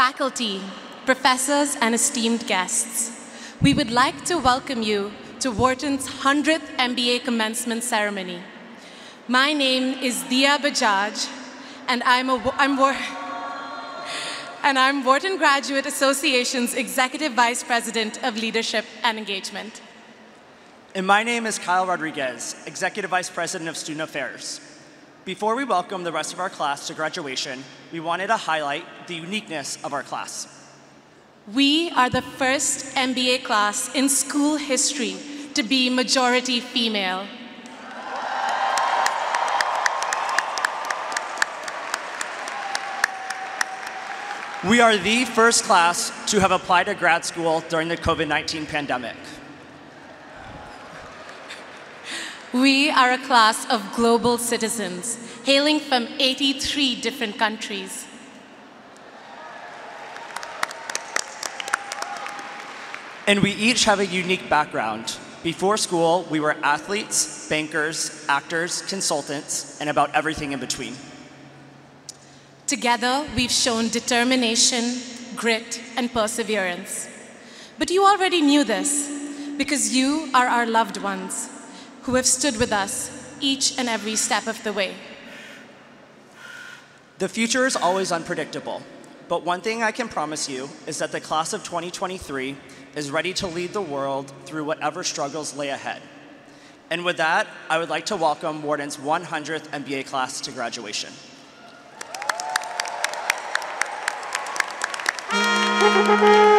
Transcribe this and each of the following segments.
faculty, professors, and esteemed guests, we would like to welcome you to Wharton's 100th MBA commencement ceremony. My name is Dia Bajaj, and I'm, a, I'm, and I'm Wharton Graduate Association's Executive Vice President of Leadership and Engagement. And my name is Kyle Rodriguez, Executive Vice President of Student Affairs. Before we welcome the rest of our class to graduation, we wanted to highlight the uniqueness of our class. We are the first MBA class in school history to be majority female. We are the first class to have applied to grad school during the COVID-19 pandemic. We are a class of global citizens, hailing from 83 different countries. And we each have a unique background. Before school, we were athletes, bankers, actors, consultants, and about everything in between. Together, we've shown determination, grit, and perseverance. But you already knew this because you are our loved ones who have stood with us each and every step of the way. The future is always unpredictable, but one thing I can promise you is that the class of 2023 is ready to lead the world through whatever struggles lay ahead. And with that, I would like to welcome Wharton's 100th MBA class to graduation.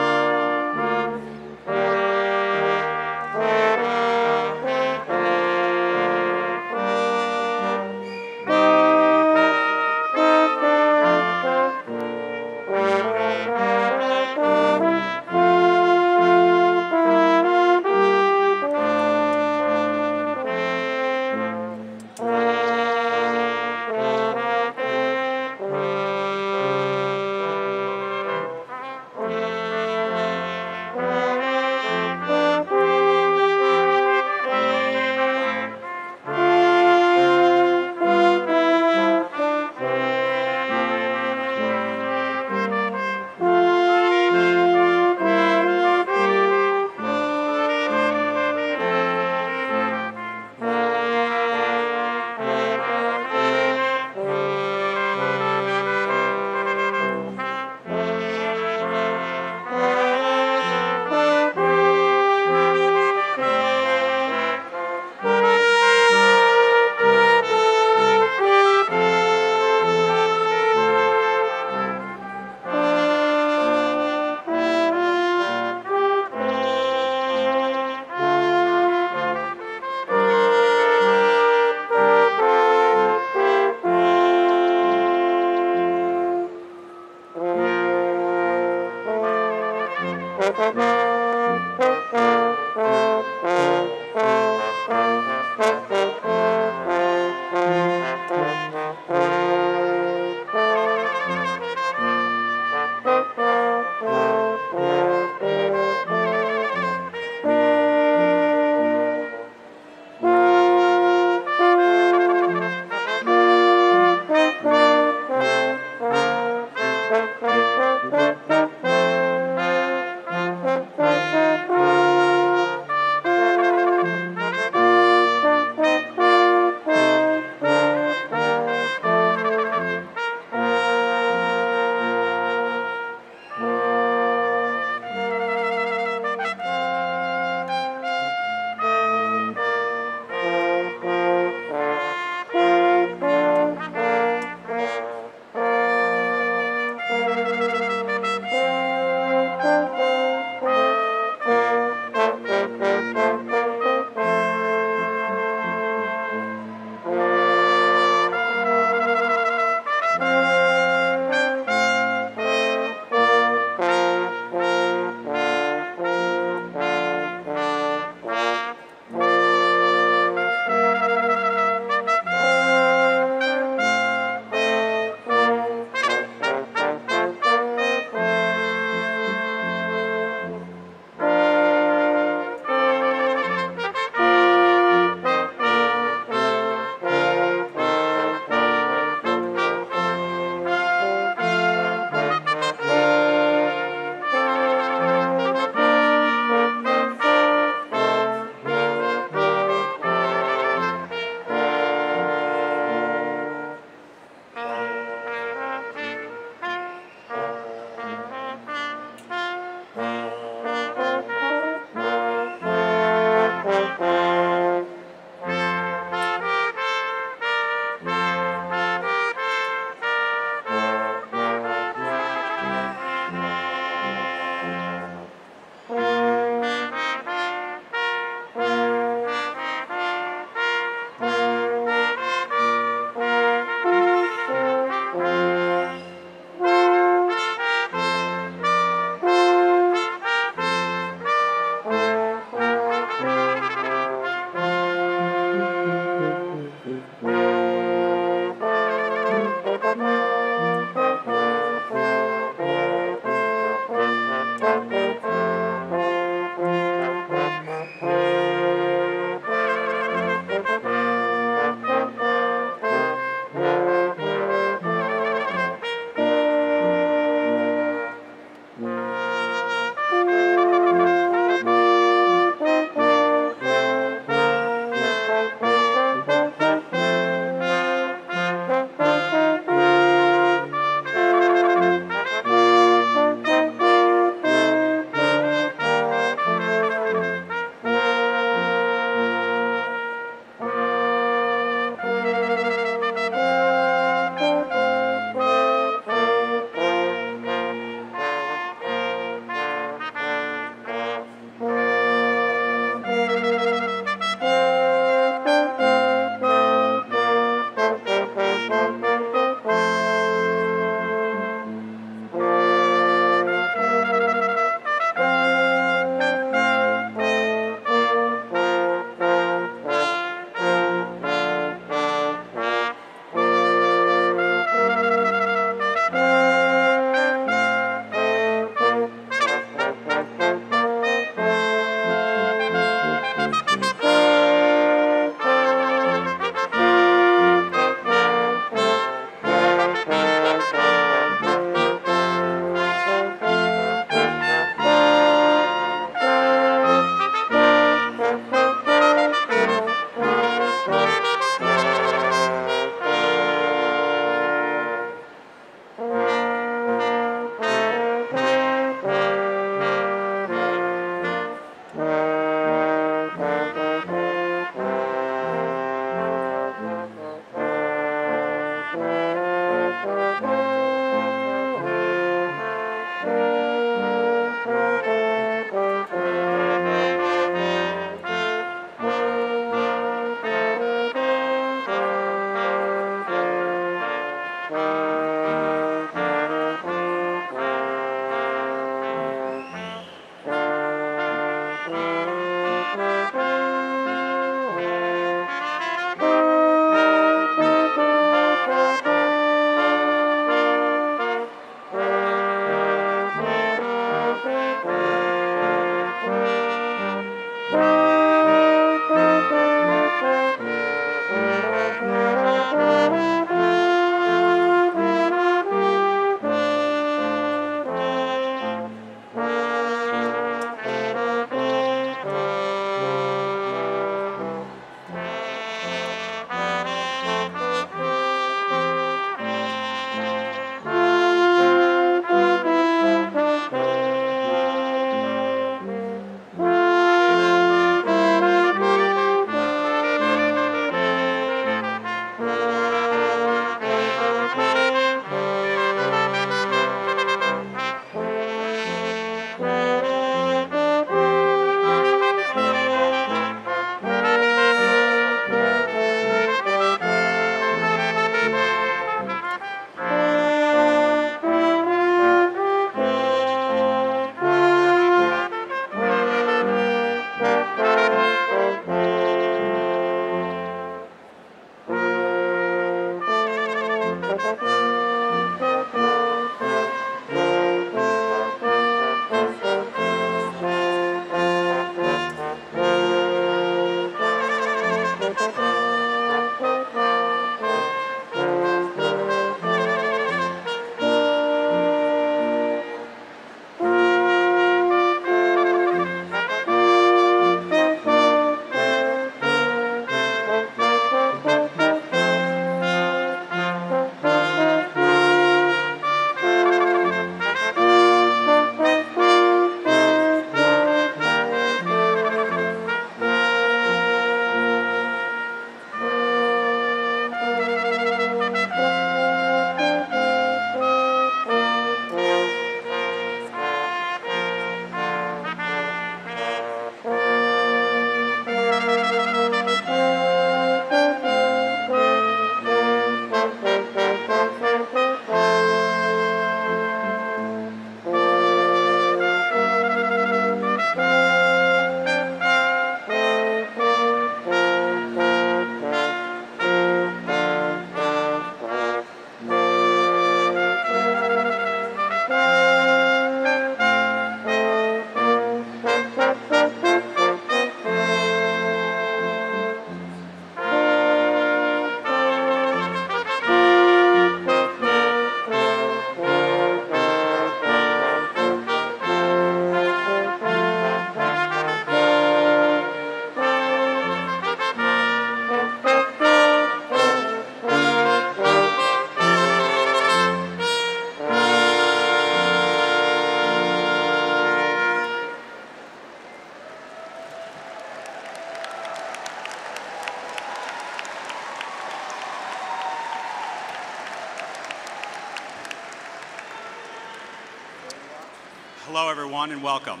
Hello, everyone, and welcome.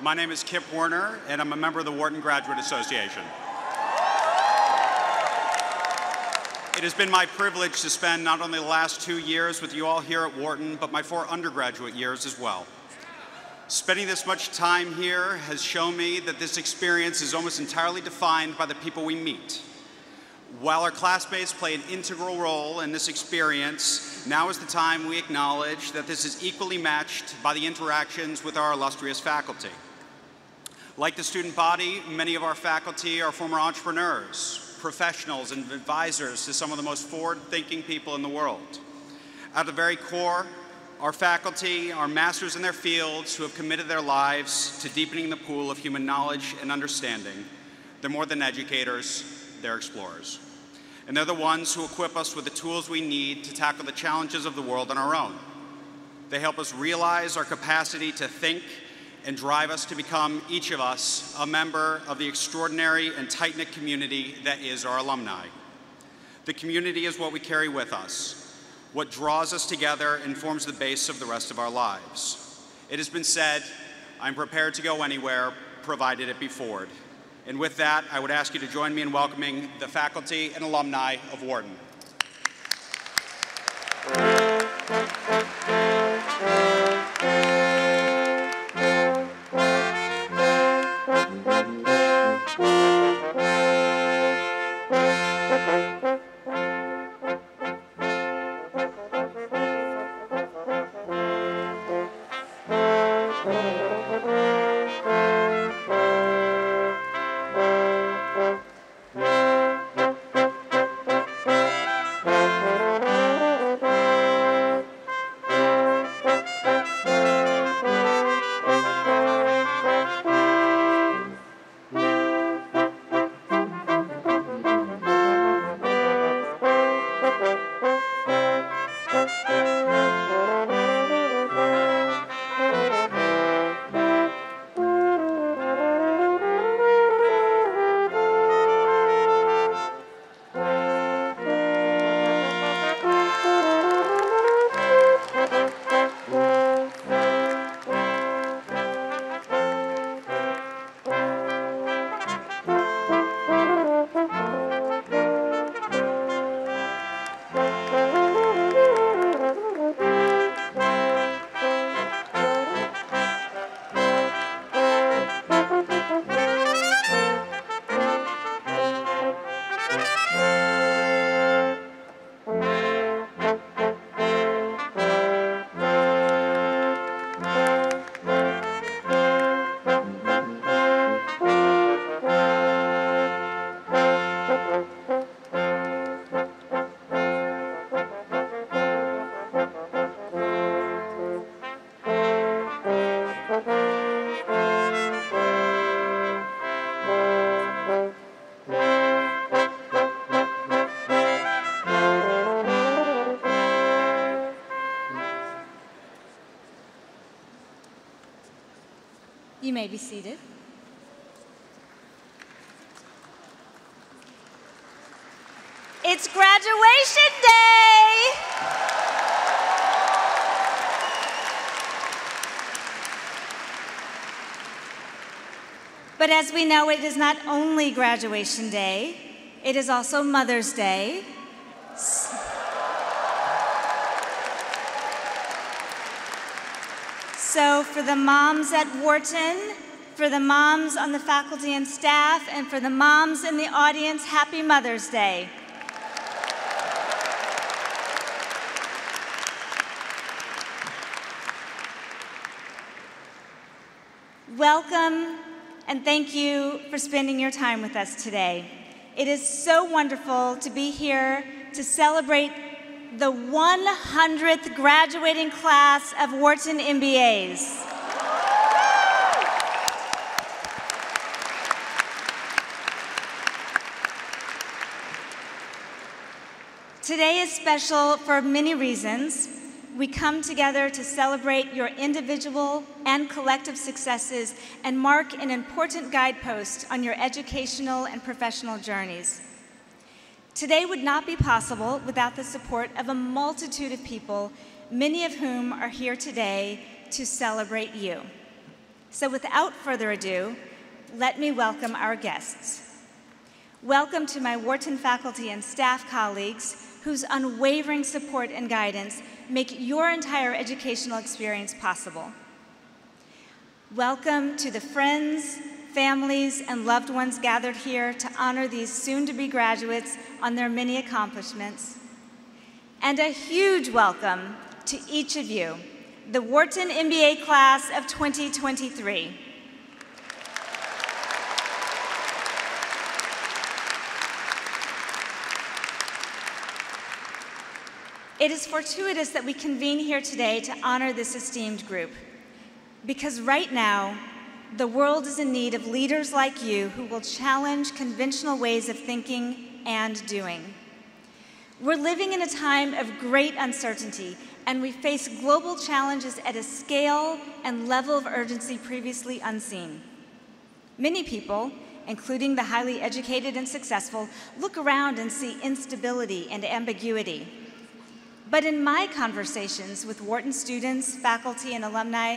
My name is Kip Werner, and I'm a member of the Wharton Graduate Association. It has been my privilege to spend not only the last two years with you all here at Wharton, but my four undergraduate years as well. Spending this much time here has shown me that this experience is almost entirely defined by the people we meet. While our classmates play an integral role in this experience, now is the time we acknowledge that this is equally matched by the interactions with our illustrious faculty. Like the student body, many of our faculty are former entrepreneurs, professionals, and advisors to some of the most forward-thinking people in the world. At the very core, our faculty are masters in their fields who have committed their lives to deepening the pool of human knowledge and understanding. They're more than educators, they're explorers. And they're the ones who equip us with the tools we need to tackle the challenges of the world on our own. They help us realize our capacity to think and drive us to become, each of us, a member of the extraordinary and tight-knit community that is our alumni. The community is what we carry with us, what draws us together and forms the base of the rest of our lives. It has been said, I'm prepared to go anywhere, provided it be forward. And with that, I would ask you to join me in welcoming the faculty and alumni of Wharton. Be seated. It's graduation day! But as we know, it is not only graduation day, it is also Mother's Day. So, for the moms at Wharton, for the moms on the faculty and staff, and for the moms in the audience, happy Mother's Day. Welcome and thank you for spending your time with us today. It is so wonderful to be here to celebrate the 100th graduating class of Wharton MBAs. Today is special for many reasons. We come together to celebrate your individual and collective successes and mark an important guidepost on your educational and professional journeys. Today would not be possible without the support of a multitude of people, many of whom are here today to celebrate you. So without further ado, let me welcome our guests. Welcome to my Wharton faculty and staff colleagues whose unwavering support and guidance make your entire educational experience possible. Welcome to the friends, families, and loved ones gathered here to honor these soon-to-be graduates on their many accomplishments. And a huge welcome to each of you, the Wharton MBA class of 2023. It is fortuitous that we convene here today to honor this esteemed group. Because right now, the world is in need of leaders like you who will challenge conventional ways of thinking and doing. We're living in a time of great uncertainty, and we face global challenges at a scale and level of urgency previously unseen. Many people, including the highly educated and successful, look around and see instability and ambiguity. But in my conversations with Wharton students, faculty, and alumni,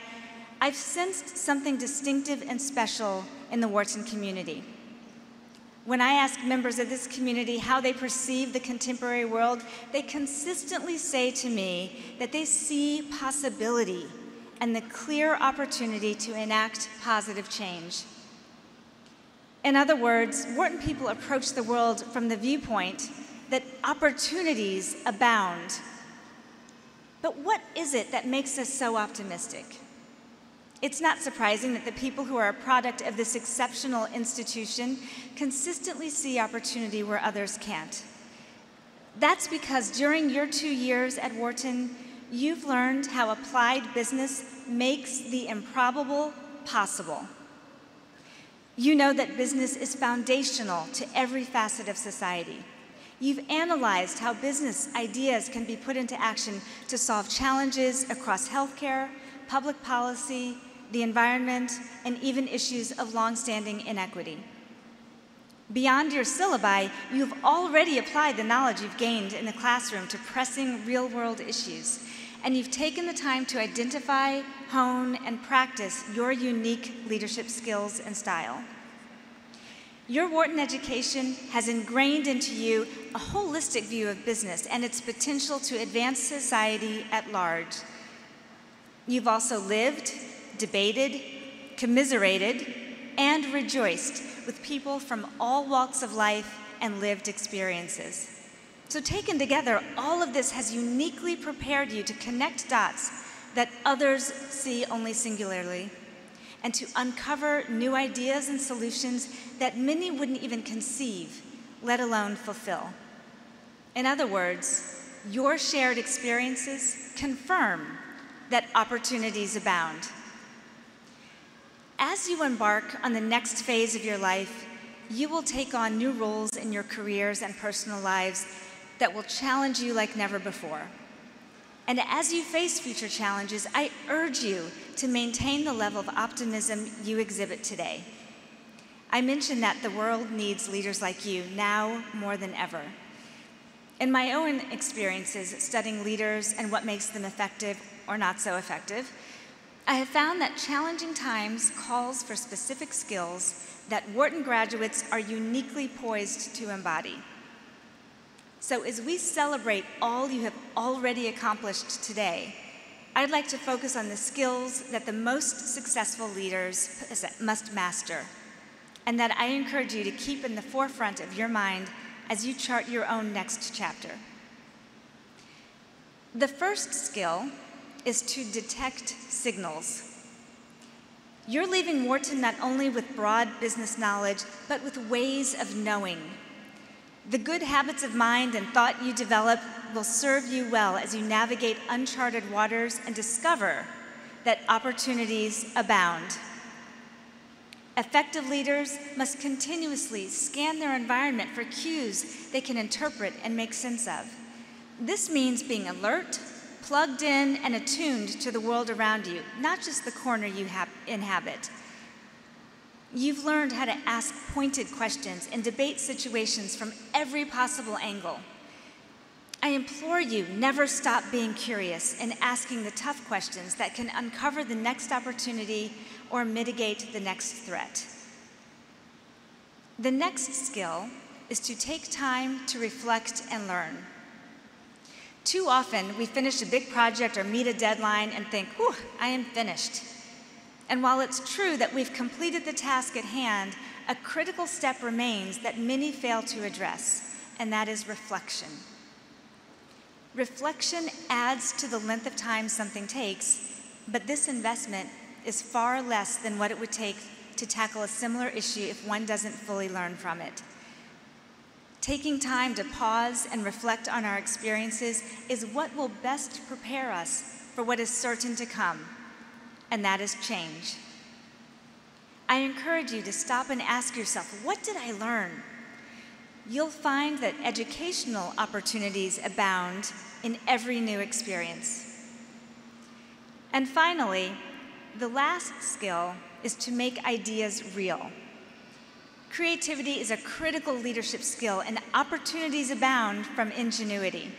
I've sensed something distinctive and special in the Wharton community. When I ask members of this community how they perceive the contemporary world, they consistently say to me that they see possibility and the clear opportunity to enact positive change. In other words, Wharton people approach the world from the viewpoint that opportunities abound but what is it that makes us so optimistic? It's not surprising that the people who are a product of this exceptional institution consistently see opportunity where others can't. That's because during your two years at Wharton, you've learned how applied business makes the improbable possible. You know that business is foundational to every facet of society. You've analyzed how business ideas can be put into action to solve challenges across healthcare, public policy, the environment, and even issues of longstanding inequity. Beyond your syllabi, you've already applied the knowledge you've gained in the classroom to pressing real-world issues, and you've taken the time to identify, hone, and practice your unique leadership skills and style. Your Wharton education has ingrained into you a holistic view of business and its potential to advance society at large. You've also lived, debated, commiserated, and rejoiced with people from all walks of life and lived experiences. So, taken together, all of this has uniquely prepared you to connect dots that others see only singularly and to uncover new ideas and solutions that many wouldn't even conceive, let alone fulfill. In other words, your shared experiences confirm that opportunities abound. As you embark on the next phase of your life, you will take on new roles in your careers and personal lives that will challenge you like never before. And as you face future challenges, I urge you to maintain the level of optimism you exhibit today. I mentioned that the world needs leaders like you now more than ever. In my own experiences studying leaders and what makes them effective or not so effective, I have found that challenging times calls for specific skills that Wharton graduates are uniquely poised to embody. So as we celebrate all you have already accomplished today, I'd like to focus on the skills that the most successful leaders must master, and that I encourage you to keep in the forefront of your mind as you chart your own next chapter. The first skill is to detect signals. You're leaving Wharton not only with broad business knowledge, but with ways of knowing the good habits of mind and thought you develop will serve you well as you navigate uncharted waters and discover that opportunities abound. Effective leaders must continuously scan their environment for cues they can interpret and make sense of. This means being alert, plugged in, and attuned to the world around you, not just the corner you inhabit. You've learned how to ask pointed questions and debate situations from every possible angle. I implore you, never stop being curious and asking the tough questions that can uncover the next opportunity or mitigate the next threat. The next skill is to take time to reflect and learn. Too often, we finish a big project or meet a deadline and think, whew, I am finished. And while it's true that we've completed the task at hand, a critical step remains that many fail to address, and that is reflection. Reflection adds to the length of time something takes, but this investment is far less than what it would take to tackle a similar issue if one doesn't fully learn from it. Taking time to pause and reflect on our experiences is what will best prepare us for what is certain to come, and that is change. I encourage you to stop and ask yourself, what did I learn? You'll find that educational opportunities abound in every new experience. And finally, the last skill is to make ideas real. Creativity is a critical leadership skill, and opportunities abound from ingenuity.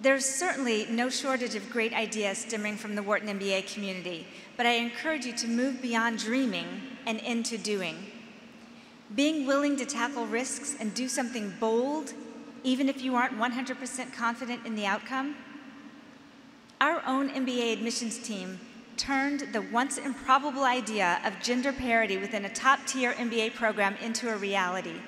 There's certainly no shortage of great ideas stemming from the Wharton MBA community, but I encourage you to move beyond dreaming and into doing. Being willing to tackle risks and do something bold, even if you aren't 100% confident in the outcome. Our own MBA admissions team turned the once improbable idea of gender parity within a top tier MBA program into a reality.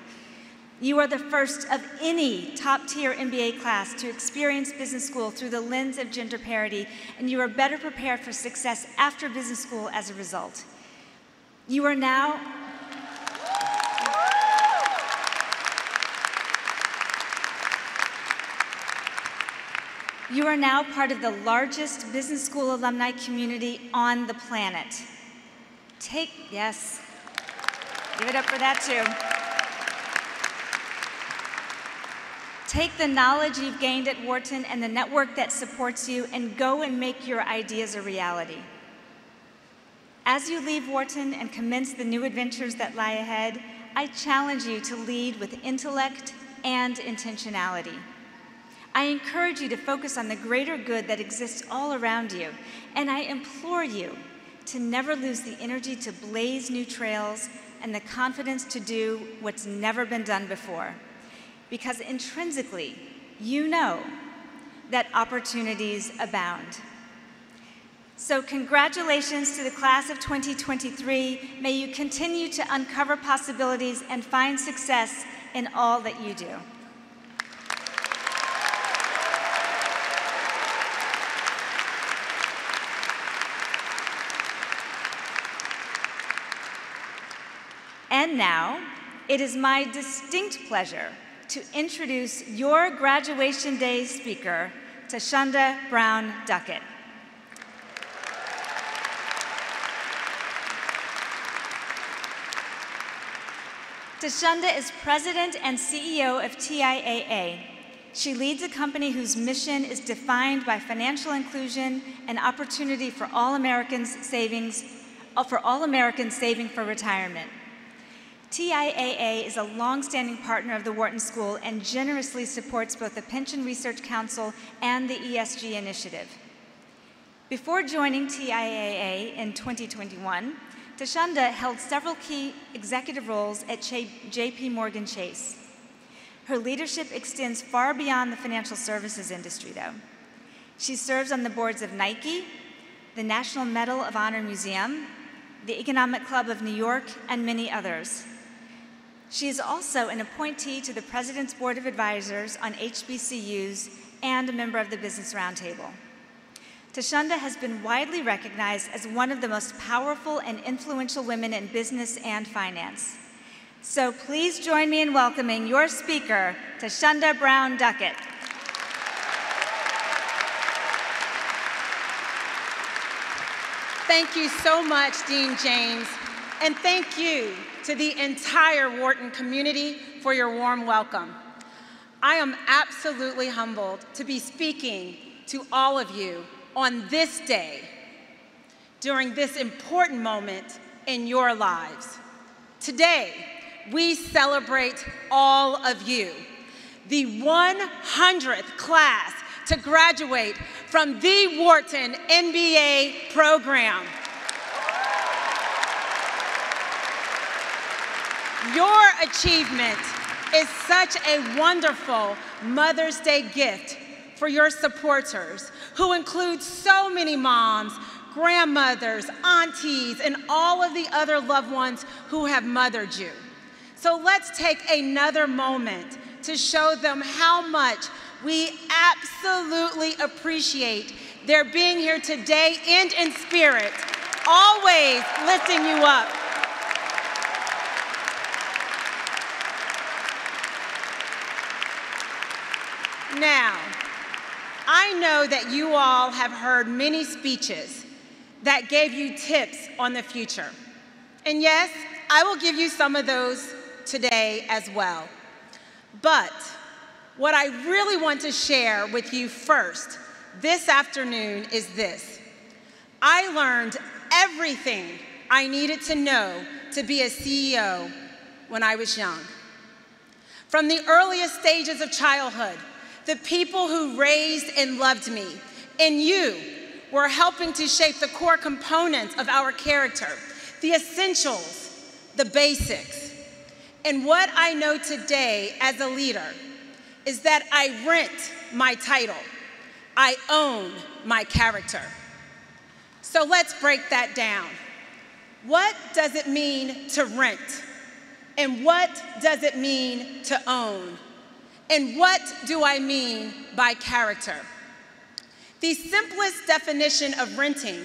You are the first of any top tier MBA class to experience business school through the lens of gender parity, and you are better prepared for success after business school as a result. You are now You are now part of the largest business school alumni community on the planet. Take, yes, give it up for that too. Take the knowledge you've gained at Wharton and the network that supports you and go and make your ideas a reality. As you leave Wharton and commence the new adventures that lie ahead, I challenge you to lead with intellect and intentionality. I encourage you to focus on the greater good that exists all around you, and I implore you to never lose the energy to blaze new trails and the confidence to do what's never been done before. Because intrinsically, you know that opportunities abound. So, congratulations to the class of 2023. May you continue to uncover possibilities and find success in all that you do. And now, it is my distinct pleasure to introduce your graduation day speaker, Thasunda Brown Duckett. Thasunda is president and CEO of TIAA. She leads a company whose mission is defined by financial inclusion and opportunity for all Americans savings, uh, for all Americans saving for retirement. TIAA is a longstanding partner of the Wharton School and generously supports both the Pension Research Council and the ESG initiative. Before joining TIAA in 2021, Thasunda held several key executive roles at JP Morgan Chase. Her leadership extends far beyond the financial services industry, though. She serves on the boards of Nike, the National Medal of Honor Museum, the Economic Club of New York, and many others. She is also an appointee to the President's Board of Advisors on HBCUs and a member of the Business Roundtable. Thasunda has been widely recognized as one of the most powerful and influential women in business and finance. So please join me in welcoming your speaker, Thasunda Brown Duckett. Thank you so much, Dean James, and thank you to the entire Wharton community for your warm welcome. I am absolutely humbled to be speaking to all of you on this day during this important moment in your lives. Today, we celebrate all of you. the 100th class to graduate from the Wharton MBA program. Your achievement is such a wonderful Mother's Day gift for your supporters, who include so many moms, grandmothers, aunties, and all of the other loved ones who have mothered you. So let's take another moment to show them how much we absolutely appreciate their being here today and in spirit, always lifting you up. Now, I know that you all have heard many speeches that gave you tips on the future. And yes, I will give you some of those today as well. But what I really want to share with you first this afternoon is this. I learned everything I needed to know to be a CEO when I was young. From the earliest stages of childhood, the people who raised and loved me, and you were helping to shape the core components of our character, the essentials, the basics. And what I know today as a leader is that I rent my title. I own my character. So let's break that down. What does it mean to rent? And what does it mean to own? And what do I mean by character? The simplest definition of renting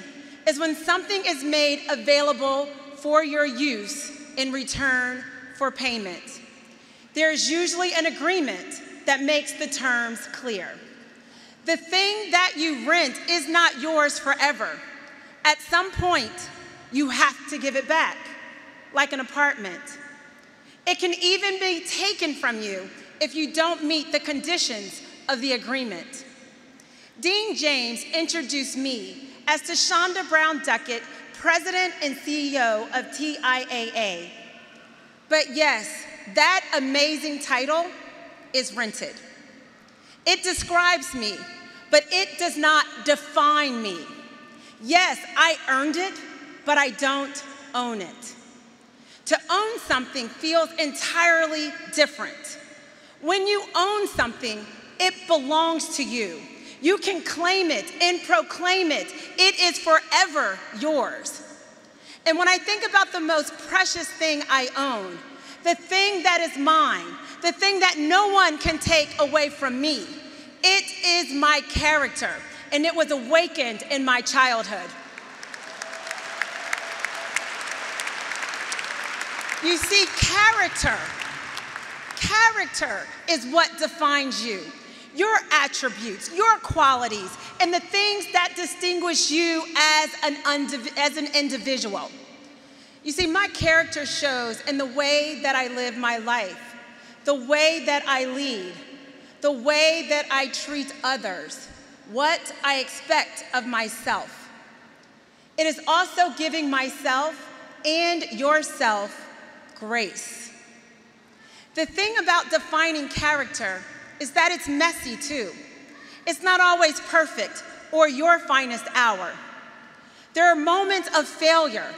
is when something is made available for your use in return for payment. There is usually an agreement that makes the terms clear. The thing that you rent is not yours forever. At some point, you have to give it back, like an apartment. It can even be taken from you if you don't meet the conditions of the agreement. Dean James introduced me as Thasunda Brown Duckett, President and CEO of TIAA. But yes, that amazing title is rented. It describes me, but it does not define me. Yes, I earned it, but I don't own it. To own something feels entirely different. When you own something, it belongs to you. You can claim it and proclaim it. It is forever yours. And when I think about the most precious thing I own, the thing that is mine, the thing that no one can take away from me, it is my character, and it was awakened in my childhood. You see, character Character is what defines you. Your attributes, your qualities, and the things that distinguish you as an, as an individual. You see, my character shows in the way that I live my life, the way that I lead, the way that I treat others, what I expect of myself. It is also giving myself and yourself grace. The thing about defining character is that it's messy too. It's not always perfect or your finest hour. There are moments of failure,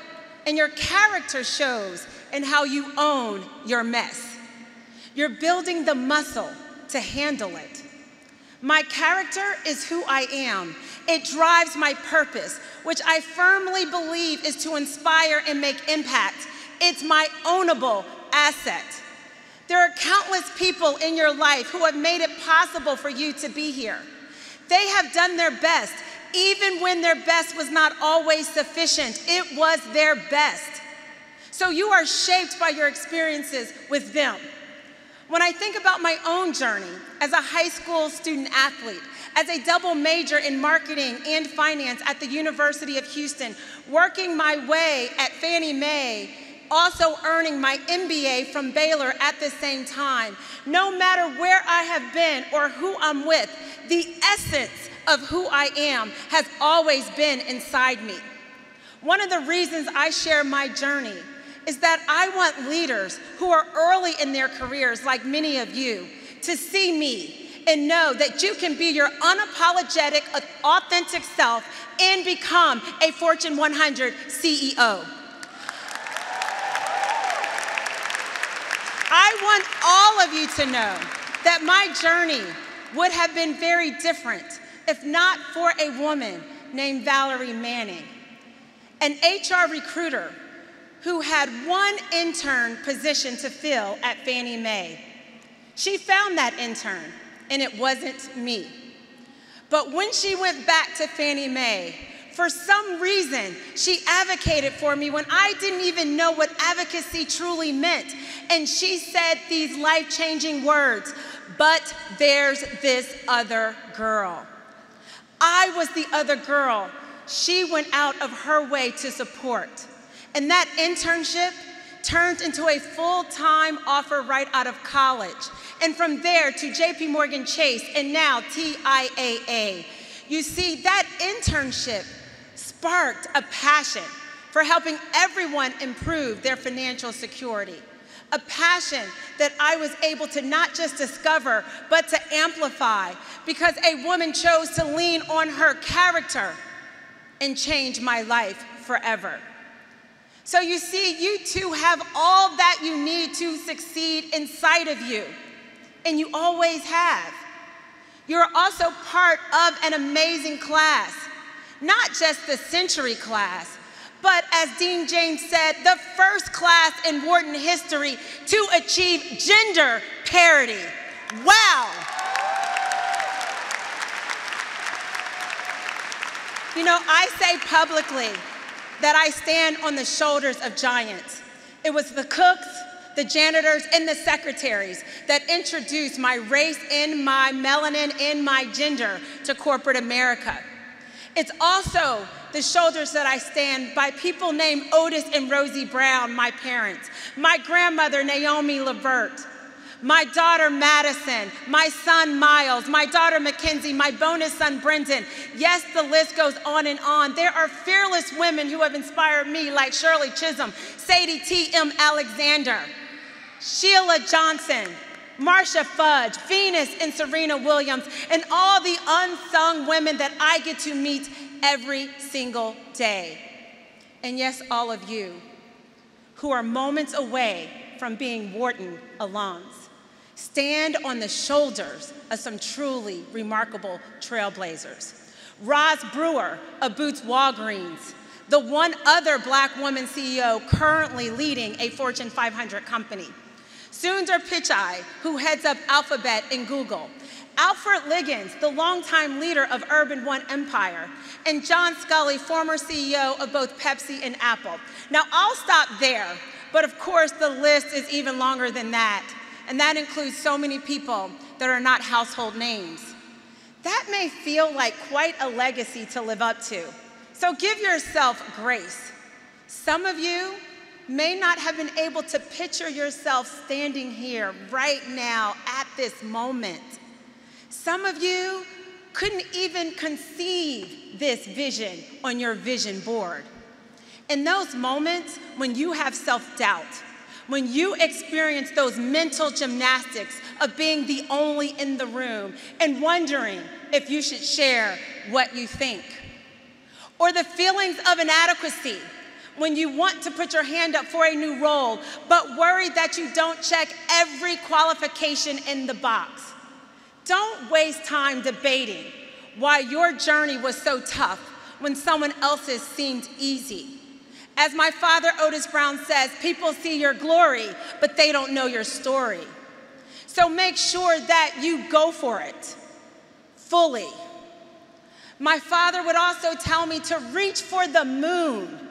and your character shows in how you own your mess. You're building the muscle to handle it. My character is who I am. It drives my purpose, which I firmly believe is to inspire and make impact. It's my ownable asset. There are countless people in your life who have made it possible for you to be here. They have done their best, even when their best was not always sufficient. It was their best. So you are shaped by your experiences with them. When I think about my own journey as a high school student athlete, as a double major in marketing and finance at the University of Houston, working my way at Fannie Mae also earning my MBA from Baylor at the same time. No matter where I have been or who I'm with, the essence of who I am has always been inside me. One of the reasons I share my journey is that I want leaders who are early in their careers, like many of you, to see me and know that you can be your unapologetic, authentic self and become a Fortune 100 CEO. I want all of you to know that my journey would have been very different if not for a woman named Valerie Manning, an HR recruiter who had one intern position to fill at Fannie Mae. She found that intern, and it wasn't me. But when she went back to Fannie Mae, for some reason, she advocated for me when I didn't even know what advocacy truly meant. And she said these life changing words, but there's this other girl. I was the other girl she went out of her way to support. And that internship turned into a full-time offer right out of college. And from there to JP Morgan Chase and now TIAA. You see, that internship sparked a passion for helping everyone improve their financial security. A passion that I was able to not just discover, but to amplify because a woman chose to lean on her character and change my life forever. So you see, you too have all that you need to succeed inside of you, and you always have. You're also part of an amazing class, not just the century class, but as Dean James said, the first class in Wharton history to achieve gender parity. Wow. You know, I say publicly that I stand on the shoulders of giants. It was the cooks, the janitors, and the secretaries that introduced my race and my melanin and my gender to corporate America. It's also the shoulders that I stand by people named Otis and Rosie Brown, my parents, my grandmother, Naomi Levert, my daughter Madison, my son Miles, my daughter Mackenzie, my bonus son Brendan. Yes, the list goes on and on. There are fearless women who have inspired me, like Shirley Chisholm, Sadie T.M. Alexander, Sheila Johnson, Marcia Fudge, Venus and Serena Williams, and all the unsung women that I get to meet every single day. And yes, all of you who are moments away from being Wharton alums stand on the shoulders of some truly remarkable trailblazers. Roz Brewer of Boots Walgreens, the one other black woman CEO currently leading a Fortune 500 company. Sundar Pichai, who heads up Alphabet and Google. Alfred Liggins, the longtime leader of Urban One Empire. And John Sculley, former CEO of both Pepsi and Apple. Now, I'll stop there, but of course, the list is even longer than that and that includes so many people that are not household names. That may feel like quite a legacy to live up to. So give yourself grace. Some of you may not have been able to picture yourself standing here right now at this moment. Some of you couldn't even conceive this vision on your vision board. In those moments when you have self doubt, when you experience those mental gymnastics of being the only in the room and wondering if you should share what you think. Or the feelings of inadequacy when you want to put your hand up for a new role, but worried that you don't check every qualification in the box. Don't waste time debating why your journey was so tough when someone else's seemed easy. As my father Otis Brown says, people see your glory, but they don't know your story. So make sure that you go for it fully. My father would also tell me to reach for the moon.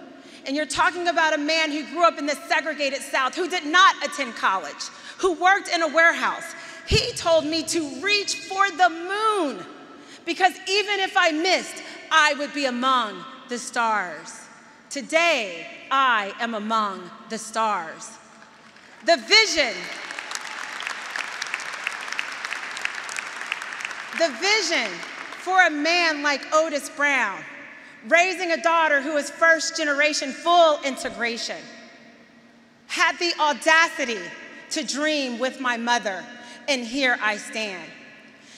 And you're talking about a man who grew up in the segregated South, who did not attend college, who worked in a warehouse. He told me to reach for the moon because even if I missed, I would be among the stars. Today, I am among the stars. The vision, the vision for a man like Otis Brown, raising a daughter who is first generation full integration, had the audacity to dream with my mother, and here I stand.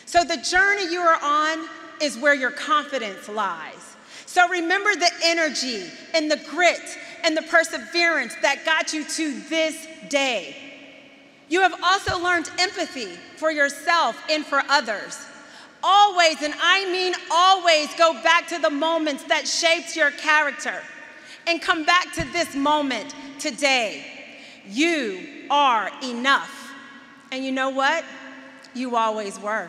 So the journey you are on is where your confidence lies. So remember the energy and the grit and the perseverance that got you to this day. You have also learned empathy for yourself and for others. Always, and I mean always, go back to the moments that shaped your character and come back to this moment today. You are enough. And you know what? You always were.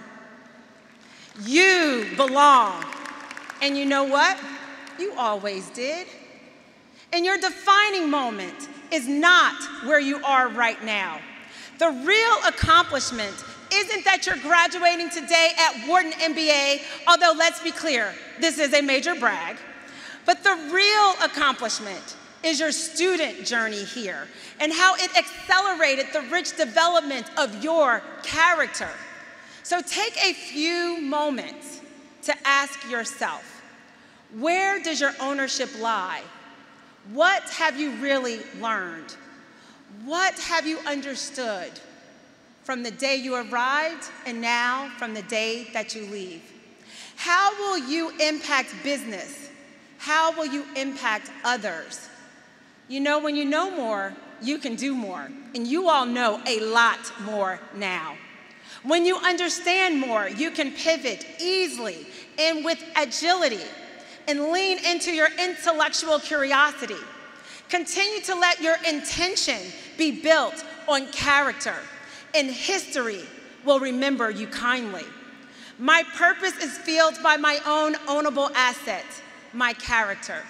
You belong. And you know what? You always did. And your defining moment is not where you are right now. The real accomplishment isn't that you're graduating today at Wharton MBA, although let's be clear, this is a major brag. But the real accomplishment is your student journey here and how it accelerated the rich development of your character. So take a few moments to ask yourself, where does your ownership lie? What have you really learned? What have you understood from the day you arrived and now from the day that you leave? How will you impact business? How will you impact others? You know, when you know more, you can do more. And you all know a lot more now. When you understand more, you can pivot easily and with agility and lean into your intellectual curiosity. Continue to let your intention be built on character, and history will remember you kindly. My purpose is fueled by my own ownable asset, my character.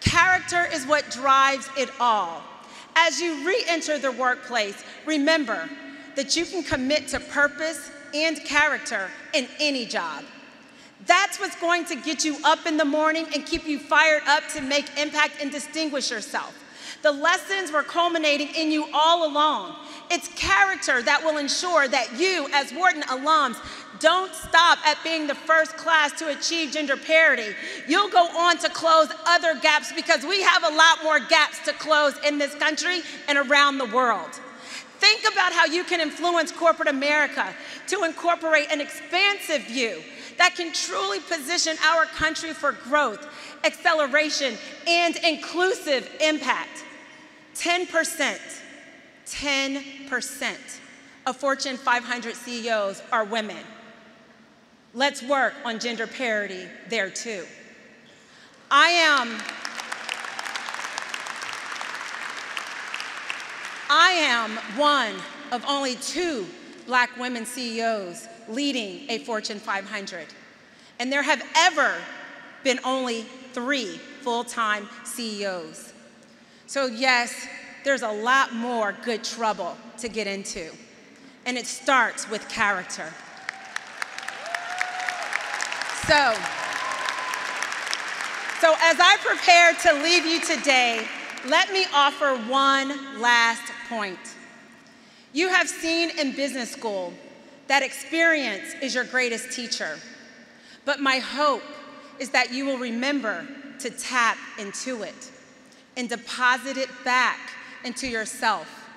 Character is what drives it all. As you re enter the workplace, remember that you can commit to purpose and character in any job. That's what's going to get you up in the morning and keep you fired up to make impact and distinguish yourself. The lessons were culminating in you all along. It's character that will ensure that you, as Wharton alums, don't stop at being the first class to achieve gender parity. You'll go on to close other gaps because we have a lot more gaps to close in this country and around the world. Think about how you can influence corporate America to incorporate an expansive view that can truly position our country for growth, acceleration, and inclusive impact. 10%, 10% of Fortune 500 CEOs are women. Let's work on gender parity there too. I am I am one of only two black women CEOs leading a Fortune 500. And there have ever been only three full-time CEOs. So yes, there's a lot more good trouble to get into. And it starts with character. So, so as I prepare to leave you today, let me offer one last point. You have seen in business school that experience is your greatest teacher. But my hope is that you will remember to tap into it and deposit it back into yourself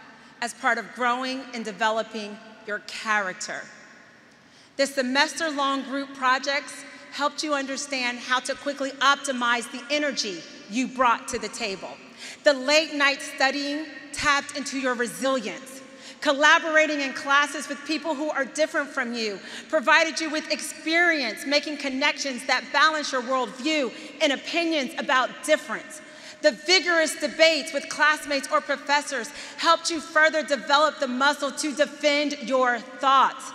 as part of growing and developing your character. The semester-long group projects helped you understand how to quickly optimize the energy you brought to the table. The late night studying tapped into your resilience. Collaborating in classes with people who are different from you provided you with experience making connections that balance your worldview and opinions about difference. The vigorous debates with classmates or professors helped you further develop the muscle to defend your thoughts.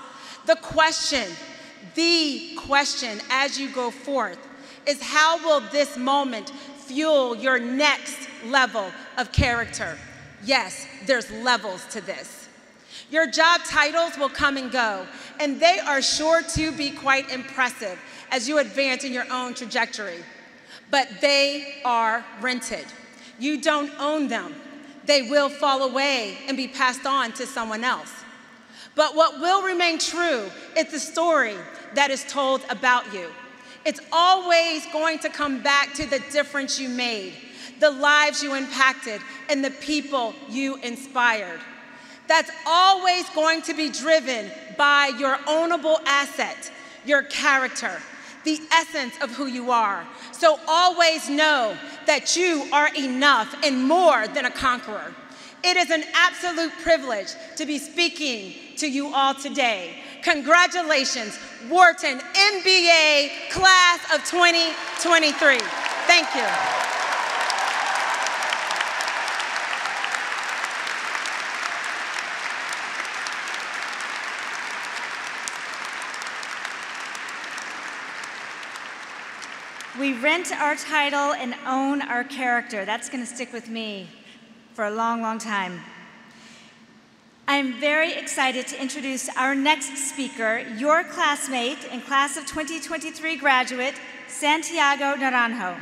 The question, the question as you go forth is how will this moment fuel your next level of character? Yes, there's levels to this. Your job titles will come and go, and they are sure to be quite impressive as you advance in your own trajectory. But they are rented. You don't own them. They will fall away and be passed on to someone else. But what will remain true is the story that is told about you. It's always going to come back to the difference you made, the lives you impacted, and the people you inspired. that's always going to be driven by your ownable asset, your character, the essence of who you are. So always know that you are enough and more than a conqueror. It is an absolute privilege to be speaking to you all today. Congratulations, Wharton MBA Class of 2023. Thank you. We rent our title and own our character. That's going to stick with me for a long, long time. I'm very excited to introduce our next speaker, your classmate and class of 2023 graduate, Santiago Naranjo.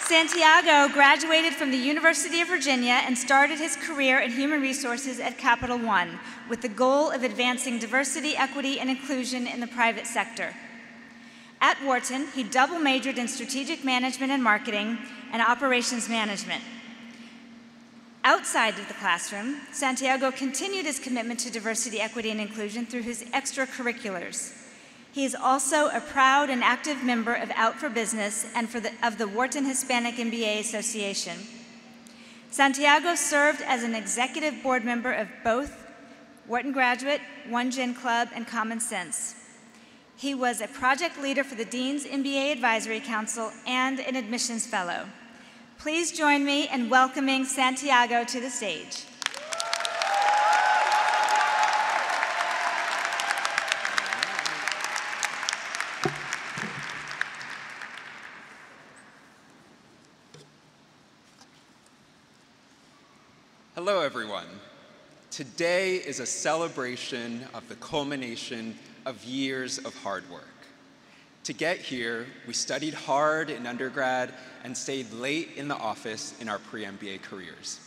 Santiago graduated from the University of Virginia and started his career in human resources at Capital One with the goal of advancing diversity, equity, and inclusion in the private sector. At Wharton, he double majored in strategic management and marketing and operations management. Outside of the classroom, Santiago continued his commitment to diversity, equity, and inclusion through his extracurriculars. He is also a proud and active member of Out for Business and for the, of the Wharton Hispanic MBA Association. Santiago served as an executive board member of both Wharton Graduate, One Gen Club, and Common Sense. He was a project leader for the Dean's MBA Advisory Council and an admissions fellow. Please join me in welcoming Santiago to the stage. Hello, everyone. Today is a celebration of the culmination of years of hard work. To get here, we studied hard in undergrad and stayed late in the office in our pre-MBA careers.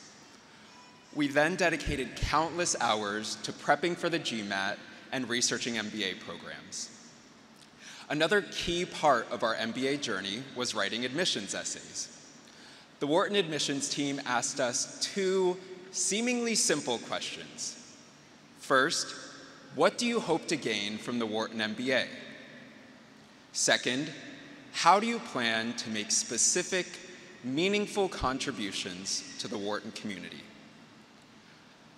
We then dedicated countless hours to prepping for the GMAT and researching MBA programs. Another key part of our MBA journey was writing admissions essays. The Wharton admissions team asked us two seemingly simple questions. First, what do you hope to gain from the Wharton MBA? Second, how do you plan to make specific, meaningful contributions to the Wharton community?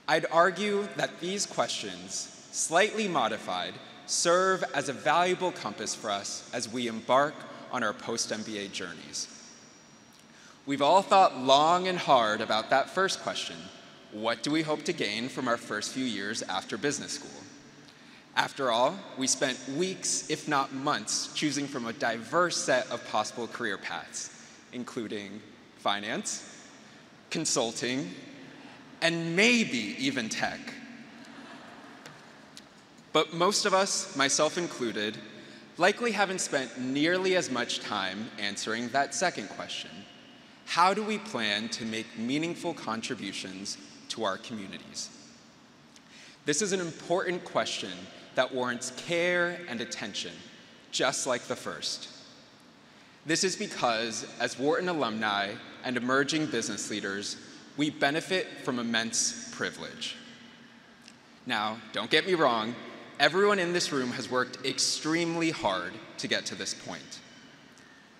I'd argue that these questions, slightly modified, serve as a valuable compass for us as we embark on our post-MBA journeys. We've all thought long and hard about that first question, what do we hope to gain from our first few years after business school? After all, we spent weeks, if not months, choosing from a diverse set of possible career paths, including finance, consulting, and maybe even tech. But most of us, myself included, likely haven't spent nearly as much time answering that second question. How do we plan to make meaningful contributions to our communities? This is an important question that warrants care and attention, just like the first. This is because, as Wharton alumni and emerging business leaders, we benefit from immense privilege. Now, don't get me wrong, everyone in this room has worked extremely hard to get to this point.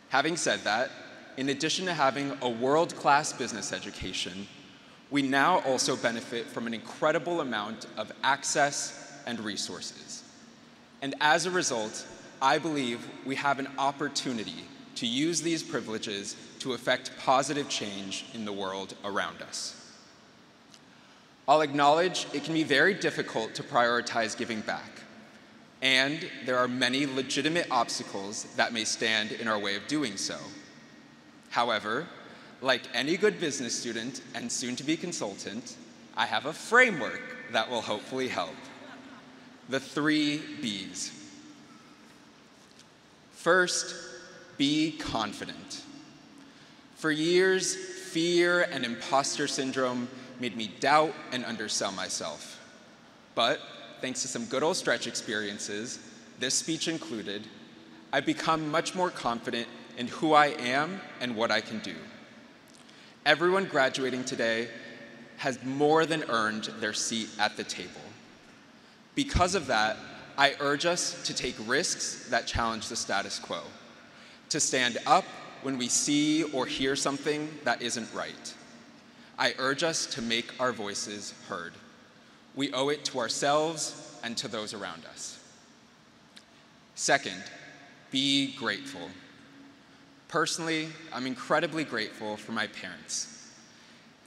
Having said that, in addition to having a world-class business education, we now also benefit from an incredible amount of access and resources. And as a result, I believe we have an opportunity to use these privileges to affect positive change in the world around us. I'll acknowledge it can be very difficult to prioritize giving back, and there are many legitimate obstacles that may stand in our way of doing so. However, like any good business student and soon to be consultant, I have a framework that will hopefully help. The three B's. First, be confident. For years, fear and imposter syndrome made me doubt and undersell myself. But thanks to some good old stretch experiences, this speech included, I've become much more confident in who I am and what I can do. Everyone graduating today has more than earned their seat at the table. Because of that, I urge us to take risks that challenge the status quo, to stand up when we see or hear something that isn't right. I urge us to make our voices heard. We owe it to ourselves and to those around us. Second, be grateful. Personally, I'm incredibly grateful for my parents.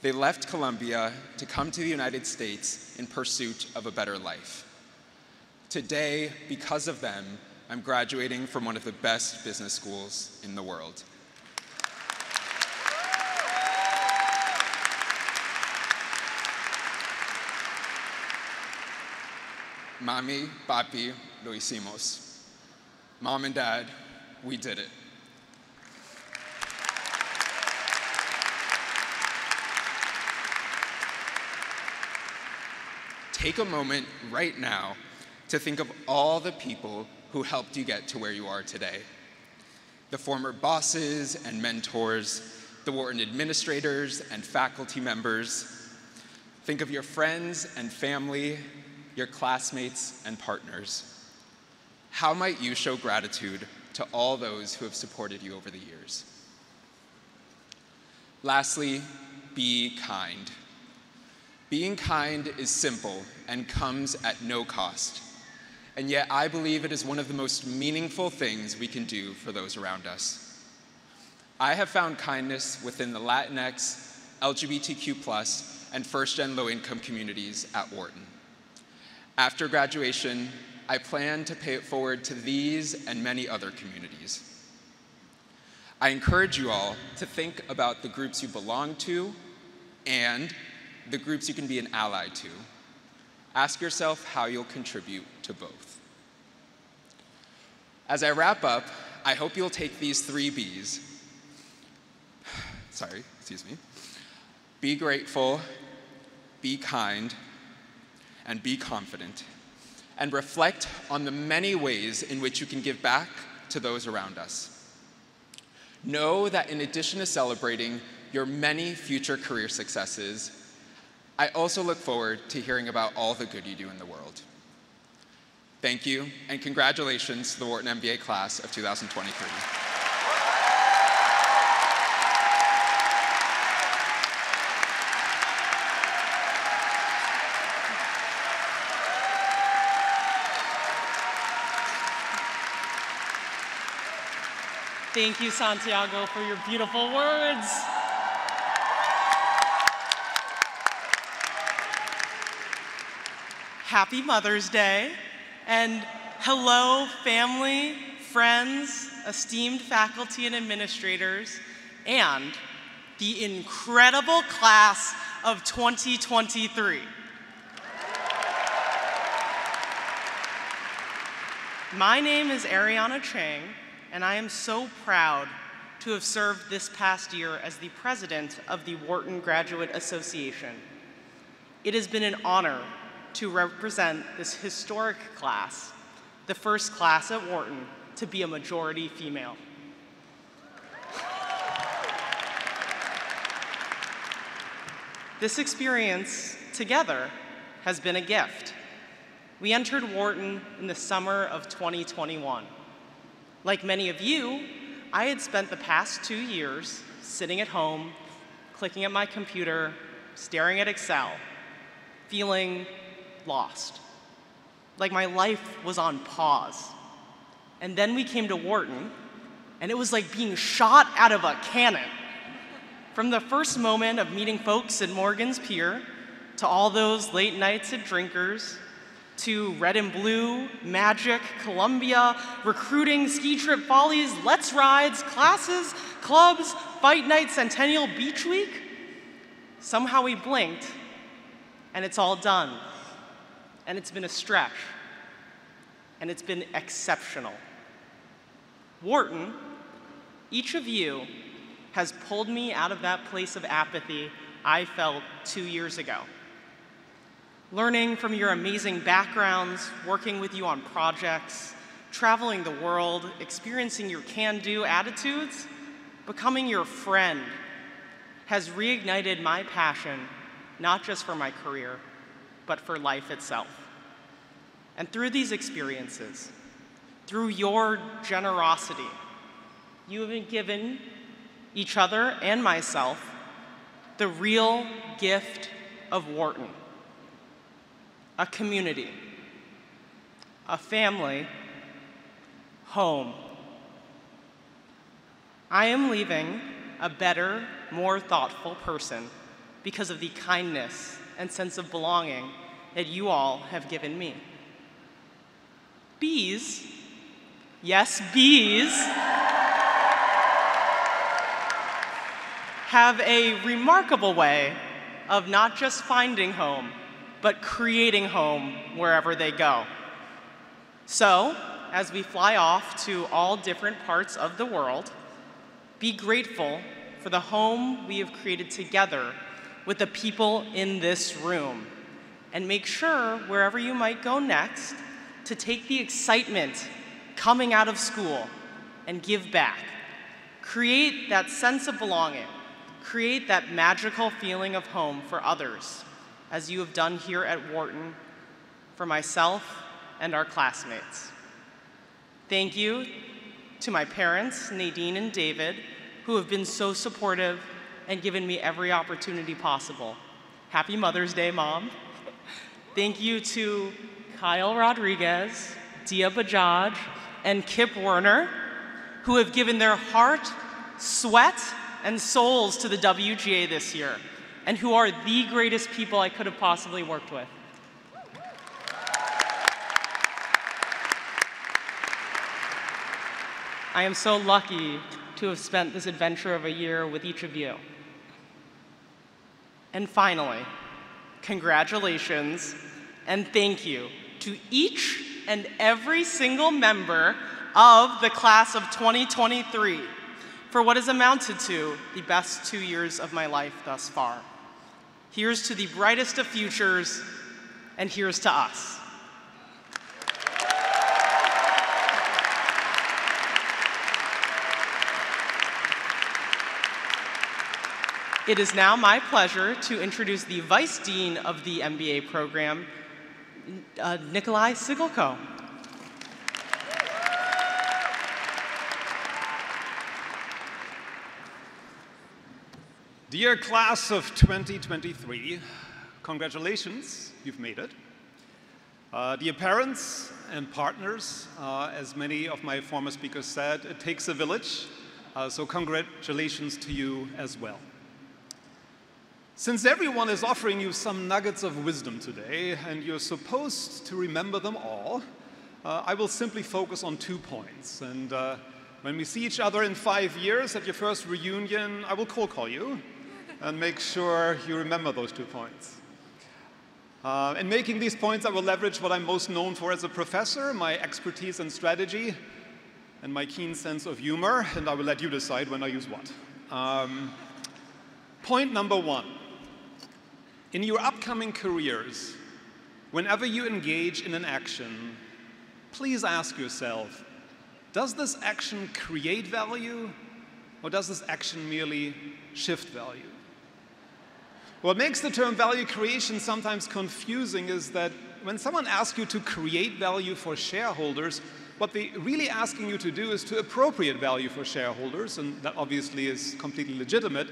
They left Colombia to come to the United States in pursuit of a better life. Today, because of them, I'm graduating from one of the best business schools in the world. Mami, papi, lo hicimos. Mom and dad, we did it. Take a moment right now to think of all the people who helped you get to where you are today. The former bosses and mentors, the Wharton administrators and faculty members. Think of your friends and family, your classmates and partners. How might you show gratitude to all those who have supported you over the years? Lastly, be kind. Being kind is simple and comes at no cost. And yet, I believe it is one of the most meaningful things we can do for those around us. I have found kindness within the Latinx, LGBTQ, and first gen low income communities at Wharton. After graduation, I plan to pay it forward to these and many other communities. I encourage you all to think about the groups you belong to and the groups you can be an ally to. Ask yourself how you'll contribute to both. As I wrap up, I hope you'll take these three B's. Sorry, excuse me. Be grateful, be kind, and be confident, and reflect on the many ways in which you can give back to those around us. Know that in addition to celebrating your many future career successes, I also look forward to hearing about all the good you do in the world. Thank you, and congratulations to the Wharton MBA class of 2023. Thank you, Santiago, for your beautiful words. Happy Mother's Day, and hello, family, friends, esteemed faculty and administrators, and the incredible class of 2023. My name is Ariana Chang, and I am so proud to have served this past year as the president of the Wharton Graduate Association. It has been an honor to represent this historic class, the first class at Wharton to be a majority female. This experience together has been a gift. We entered Wharton in the summer of 2021. Like many of you, I had spent the past two years sitting at home, clicking at my computer, staring at Excel, feeling lost. Like my life was on pause. And then we came to Wharton, and it was like being shot out of a cannon. From the first moment of meeting folks at Morgan's Pier, to all those late nights at Drinkers, to Red and Blue, Magic, Columbia, recruiting, ski trip follies, let's rides, classes, clubs, fight night, Centennial Beach Week. Somehow we blinked, and it's all done. And it's been a stretch, and it's been exceptional. Wharton, each of you has pulled me out of that place of apathy I felt two years ago learning from your amazing backgrounds, working with you on projects, traveling the world, experiencing your can do attitudes, becoming your friend, has reignited my passion, not just for my career, but for life itself. And through these experiences, through your generosity, you have been given each other and myself the real gift of Wharton a community, a family, home. I am leaving a better, more thoughtful person because of the kindness and sense of belonging that you all have given me. Bees, yes, bees, have a remarkable way of not just finding home, but creating home wherever they go. So, as we fly off to all different parts of the world, be grateful for the home we have created together with the people in this room. And make sure, wherever you might go next, to take the excitement coming out of school and give back. Create that sense of belonging. Create that magical feeling of home for others, as you have done here at Wharton for myself and our classmates. Thank you to my parents, Nadine and David, who have been so supportive and given me every opportunity possible. Happy Mother's Day, Mom. Thank you to Kyle Rodriguez, Dia Bajaj, and Kip Werner, who have given their heart, sweat, and souls to the WGA this year, and who are the greatest people I could have possibly worked with. I am so lucky to have spent this adventure of a year with each of you. And finally, congratulations and thank you to each and every single member of the class of 2023 for what has amounted to the best two years of my life thus far. Here's to the brightest of futures, and here's to us. It is now my pleasure to introduce the Vice Dean of the MBA program, uh, Nicolaj Siggelkow. Dear class of 2023, congratulations, you've made it. Uh, dear parents and partners, uh, as many of my former speakers said, it takes a village, uh, so congratulations to you as well. Since everyone is offering you some nuggets of wisdom today, and you're supposed to remember them all, uh, I will simply focus on two points. And uh, when we see each other in five years at your first reunion, I will call call you and make sure you remember those two points. Uh, in making these points, I will leverage what I'm most known for as a professor, my expertise in strategy, and my keen sense of humor, and I will let you decide when I use what. Um, point number one. In your upcoming careers, whenever you engage in an action, please ask yourself, does this action create value, or does this action merely shift value? What makes the term value creation sometimes confusing is that when someone asks you to create value for shareholders, what they're really asking you to do is to appropriate value for shareholders, and that obviously is completely legitimate.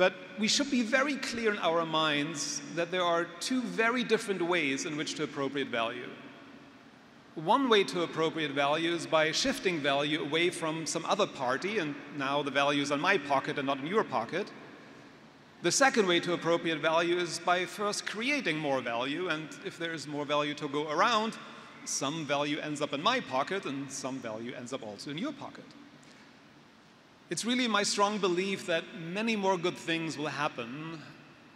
But we should be very clear in our minds that there are two very different ways in which to appropriate value. One way to appropriate value is by shifting value away from some other party, and now the value is on my pocket and not in your pocket. The second way to appropriate value is by first creating more value, and if there is more value to go around, some value ends up in my pocket and some value ends up also in your pocket. It's really my strong belief that many more good things will happen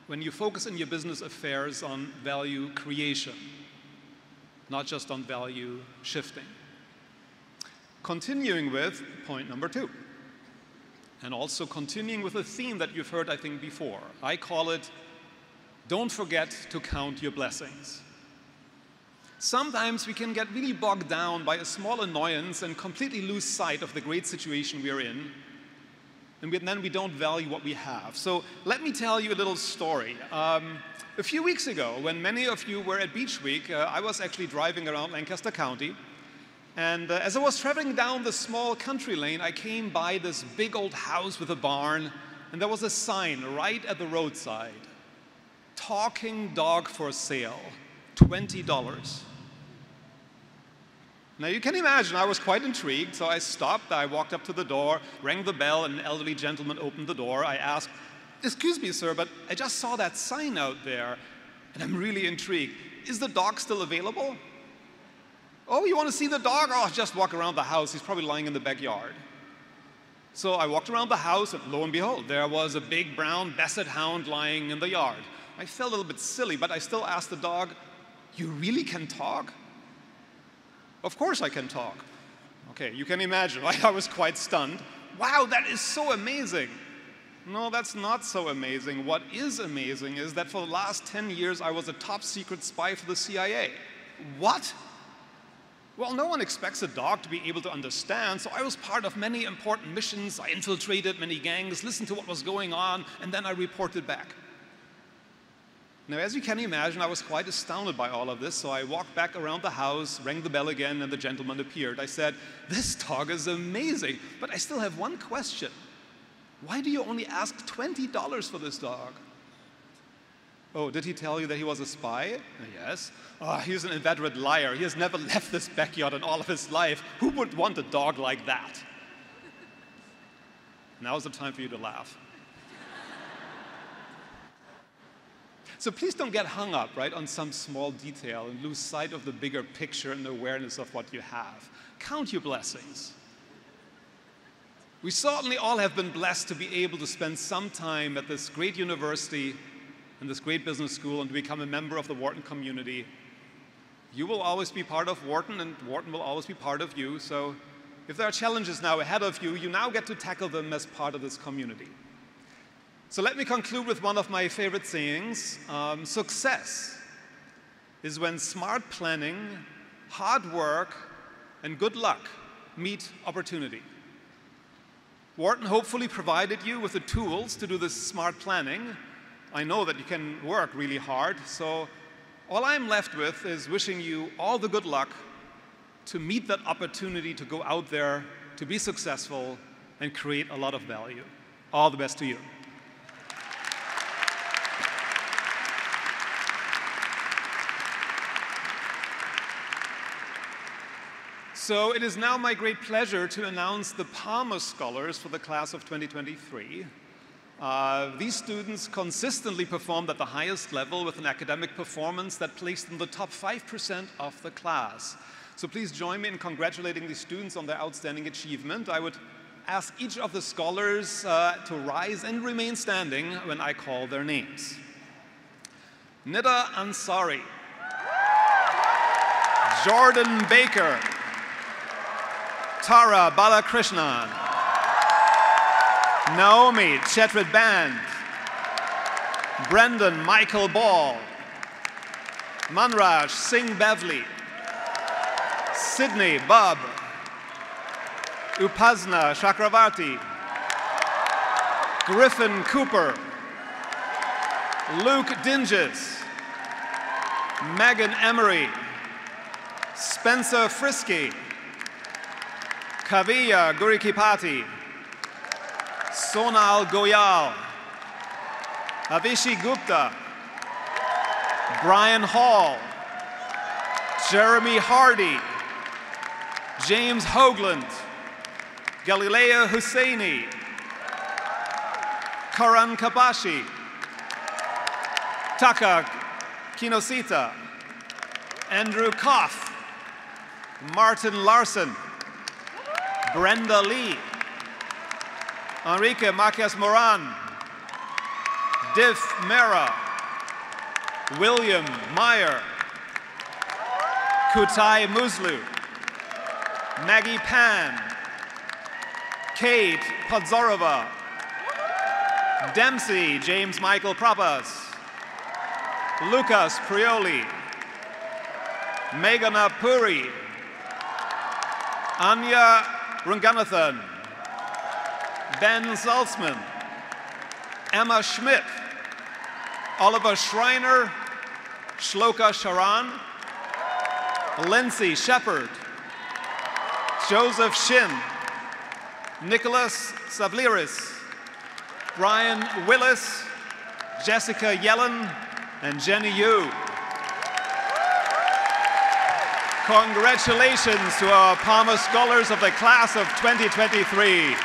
when you focus in your business affairs on value creation, not just on value shifting. Continuing with point number two and also continuing with a theme that you've heard, I think, before. I call it Don't Forget to Count Your Blessings. Sometimes we can get really bogged down by a small annoyance and completely lose sight of the great situation we're in. And then we don't value what we have. So let me tell you a little story. Um, a few weeks ago, when many of you were at Beach Week, uh, I was actually driving around Lancaster County. And uh, as I was traveling down the small country lane, I came by this big old house with a barn, and there was a sign right at the roadside Talking dog for sale, $20. Now you can imagine I was quite intrigued, so I stopped, I walked up to the door, rang the bell, and an elderly gentleman opened the door. I asked, Excuse me, sir, but I just saw that sign out there, and I'm really intrigued. Is the dog still available? Oh, you want to see the dog? Oh, just walk around the house. He's probably lying in the backyard. So I walked around the house, and lo and behold, there was a big brown basset hound lying in the yard. I felt a little bit silly, but I still asked the dog, You really can talk? Of course I can talk. Okay, you can imagine? I was quite stunned. Wow, that is so amazing. No, that's not so amazing. What is amazing is that for the last 10 years I was a top secret spy for the CIA. What? Well, no one expects a dog to be able to understand, so I was part of many important missions. I infiltrated many gangs, listened to what was going on, and then I reported back. Now, as you can imagine, I was quite astounded by all of this, so I walked back around the house, rang the bell again, and the gentleman appeared. I said, This dog is amazing, but I still have one question. Why do you only ask $20 for this dog? Oh, did he tell you that he was a spy? Yes. Ah, oh, he's an inveterate liar. He has never left this backyard in all of his life. Who would want a dog like that? Now's the time for you to laugh. So please don't get hung up, right, on some small detail and lose sight of the bigger picture and awareness of what you have. Count your blessings. We certainly all have been blessed to be able to spend some time at this great university and this great business school and to become a member of the Wharton community. You will always be part of Wharton, and Wharton will always be part of you. So if there are challenges now ahead of you, you now get to tackle them as part of this community. So let me conclude with one of my favorite sayings um, Success is when smart planning, hard work, and good luck meet opportunity. Wharton hopefully provided you with the tools to do this smart planning. I know that you can work really hard, so all I'm left with is wishing you all the good luck to meet that opportunity to go out there, to be successful, and create a lot of value. All the best to you. So it is now my great pleasure to announce the Palmer Scholars for the class of 2023. Uh, these students consistently performed at the highest level with an academic performance that placed them the top 5% of the class. So please join me in congratulating these students on their outstanding achievement. I would ask each of the scholars uh, to rise and remain standing when I call their names. Nida Ansari, Jordan Baker, Tara Balakrishnan, Naomi Chetrit Band, Brendan Michael Ball, Manraj Singh Bevli, Sydney Bob, Upasna Chakravarti, Griffin Cooper, Luke Dinges, Megan Emery, Spencer Frisky, Kaviya Gurikipati, Sonal Goyal, Avishi Gupta, Brian Hall, Jeremy Hardy, James Hoagland, Galileo Husseini, Karan Kapashi, Taka Kinosita, Andrew Koff, Martin Larson, Brenda Lee, Enrique Marquez Moran, Div Mera, William Meyer, Kutai Muslu, Maggie Pan, Kate Podzorova, Dempsey James Michael Prapas, Lucas Prioli, Meghana Puri, Anya Ranganathan, Ben Salzman, Emma Schmidt, Oliver Schreiner, Shloka Sharan, Lindsay Shepard, Joseph Shin, Nicholas Savliris, Brian Willis, Jessica Yellen, and Jenny Yu. Congratulations to our Palmer Scholars of the class of 2023.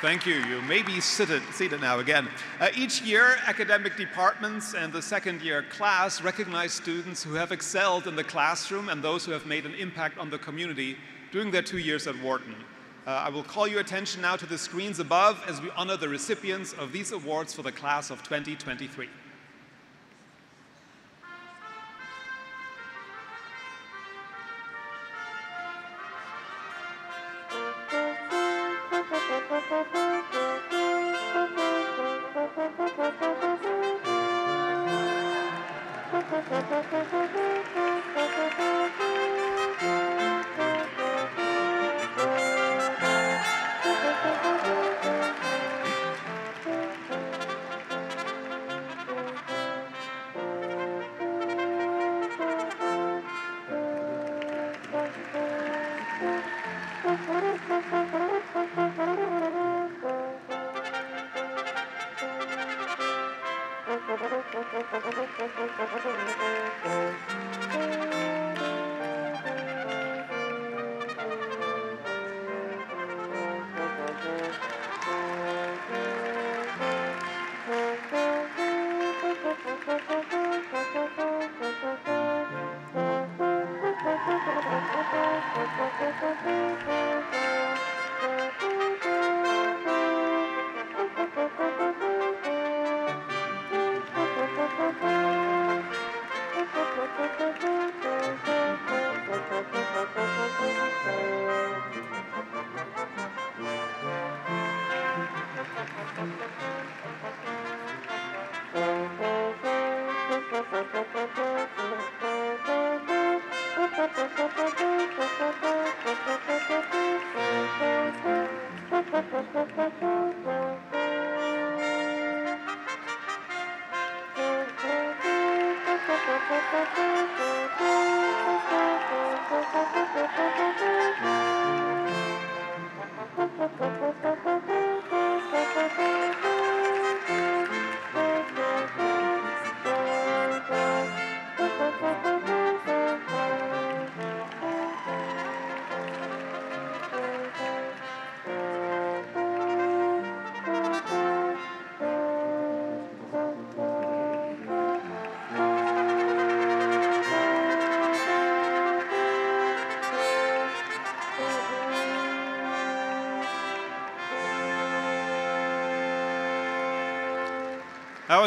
Thank you. You may be seated, seated now again. Uh, each year, academic departments and the second year class recognize students who have excelled in the classroom and those who have made an impact on the community during their two years at Wharton. Uh, I will call your attention now to the screens above as we honor the recipients of these awards for the class of 2023.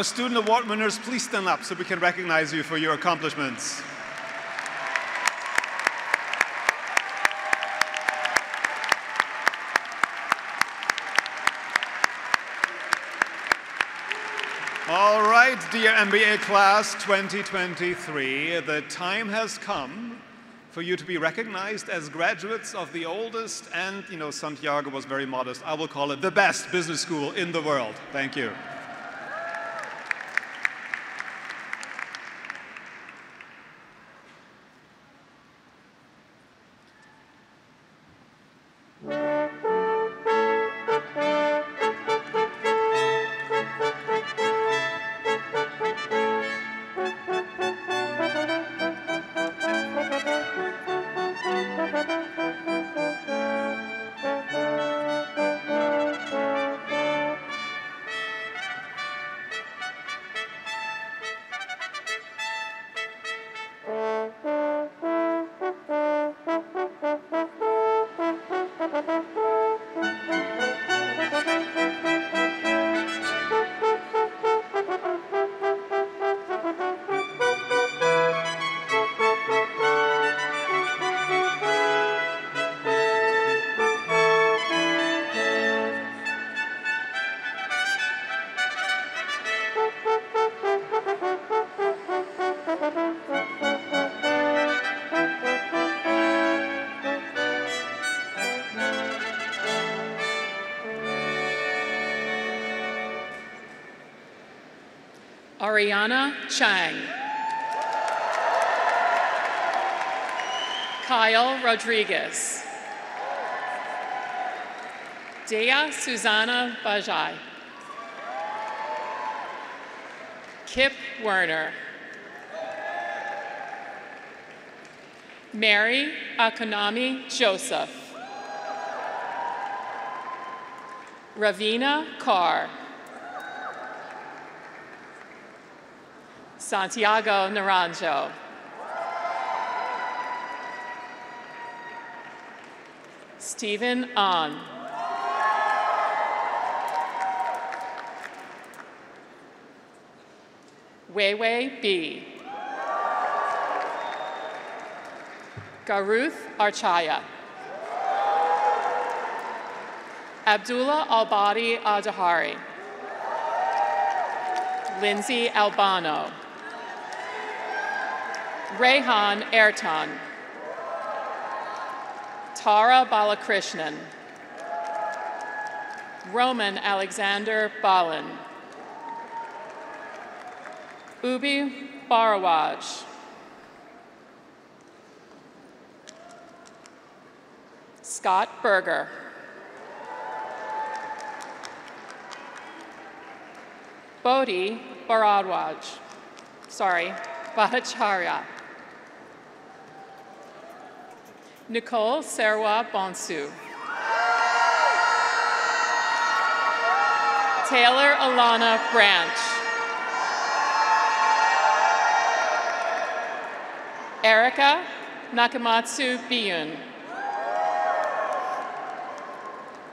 Our student award winners, please stand up so we can recognize you for your accomplishments. All right, dear MBA class 2023, the time has come for you to be recognized as graduates of the oldest and, you know, Santiago was very modest, I will call it the best business school in the world. Thank you. Ariana Chang. Kyle Rodriguez. Dea Susanna Bajai. Kip Werner. Mary Akonami Joseph. Ravina Carr. Santiago Naranjo. Stephen Ahn. Weiwei B. Garuth Archaya. Abdullah Albadi Adahari. Lindsay Albano. Rehan Ertan. Tara Balakrishnan. Roman Alexander Balin. Ubi Barawaj. Scott Berger. Bodhi Baradwaj. Sorry, Bhattacharya. Nicole Serwa Bonsu. Taylor Alana Branch. Erica Nakamatsu Biyun.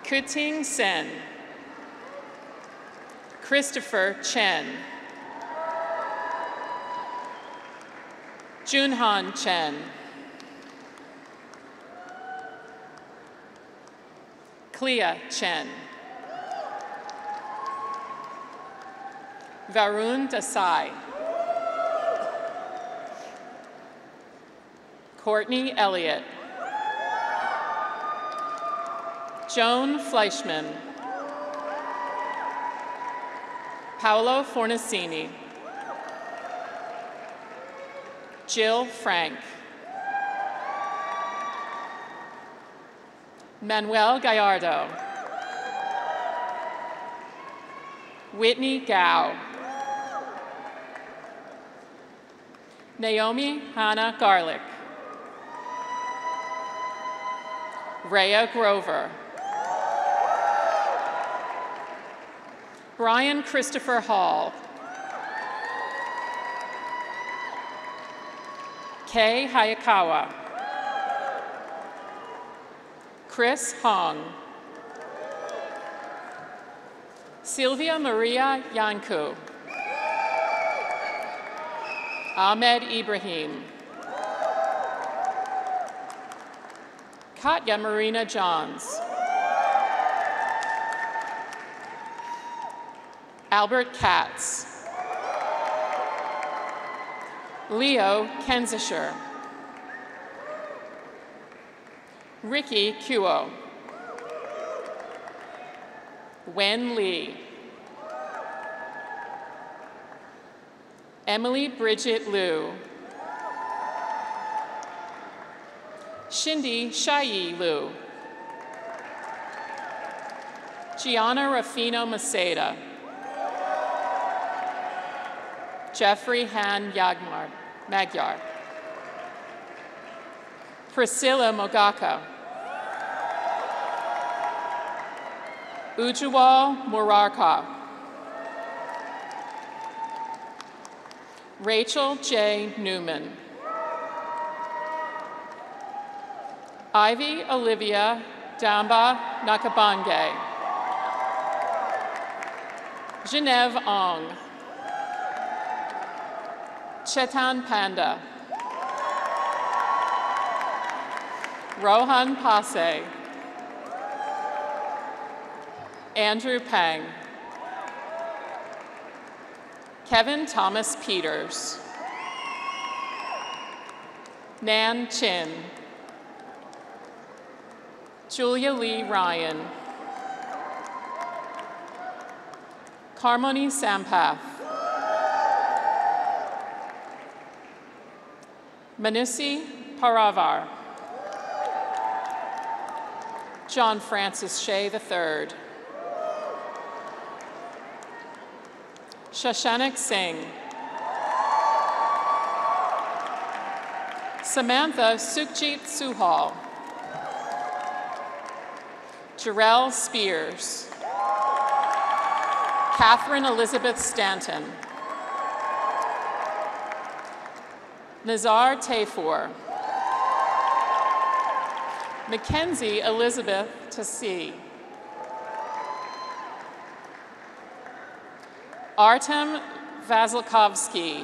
Kuting Sen. Christopher Chen. Junhan Chen. Clea Chen. Varun Desai. Courtney Elliott. Joan Fleischman. Paolo Fornacini. Jill Frank. Manuel Gallardo. Whitney Gao. Naomi Hannah Garlick. Rhea Grover. Brian Christopher Hall. Kei Hayakawa. Chris Hong. Sylvia Maria Yanku. Ahmed Ibrahim. Katya Marina Johns. Albert Katz. Leo Kensisher. Ricky Kuo. Wen Lee. Emily Bridget Liu. Shindy Shai Liu. Gianna Rafino Maceda. Jeffrey Han Yagmar, Magyar. Priscilla Mogaka. Ujwal Murarka. Rachel J. Newman. Ivy Olivia Damba Nakabange. Genevieve Ong. Chetan Panda. Rohan Pase. Andrew Pang. Kevin Thomas Peters. Nan Chin. Julia Lee Ryan. Karmoni Sampath. Manisi Paravar. John Francis Shea III. Shashanak Singh. Samantha Sukhjit Suhal. Jarrell Spears. Catherine Elizabeth Stanton. Nazar Tafour. Mackenzie Elizabeth Tassi. Artem Vasilkovsky.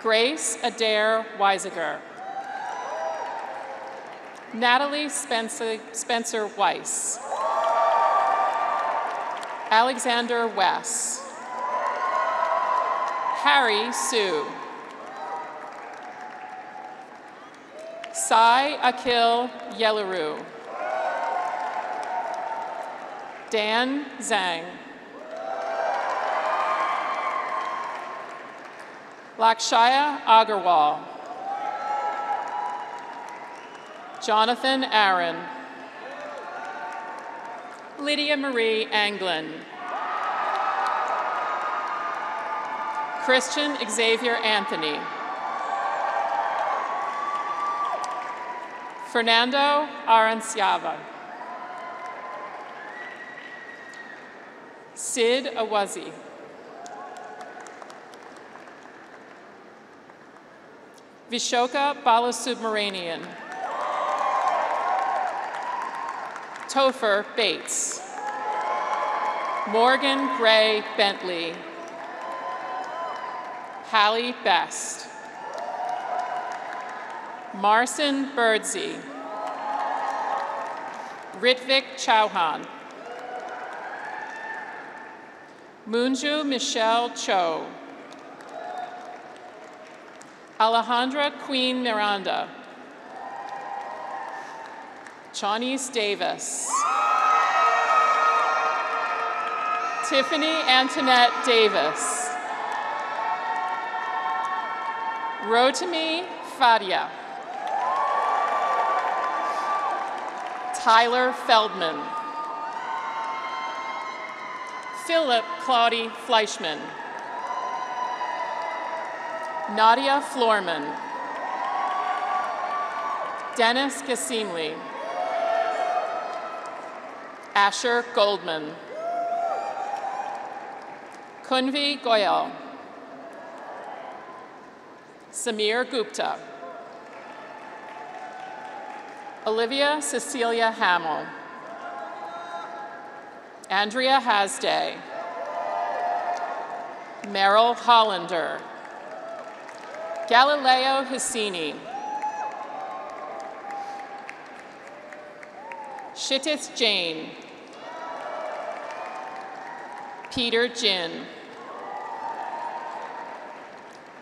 Grace Adair Weisiger. Natalie Spencer, Spencer Weiss. Alexander West. Harry Sue. Sai Akil Yelaru. Dan Zhang. Lakshaya Agarwal. Jonathan Aaron. Lydia Marie Anglin. Christian Xavier Anthony. Fernando Aranciava. Sid Awazi. Vishoka Balasubramanian. Topher Bates. Morgan Gray Bentley. Hallie Best. Marcin Birdsey. Ritvik Chauhan. Munju Michelle Cho. Alejandra Queen Miranda. Chawnice Davis. Tiffany Antoinette Davis. Rotimi Fadia. Tyler Feldman. Philip Claudie Fleischman. Nadia Florman. Dennis Gassimli. Asher Goldman. Kunvi Goyal. Samir Gupta. Olivia Cecilia Hamill. Andrea Hasday. Merrill Hollander. Galileo Hissini. Shittis Jane. Peter Jin.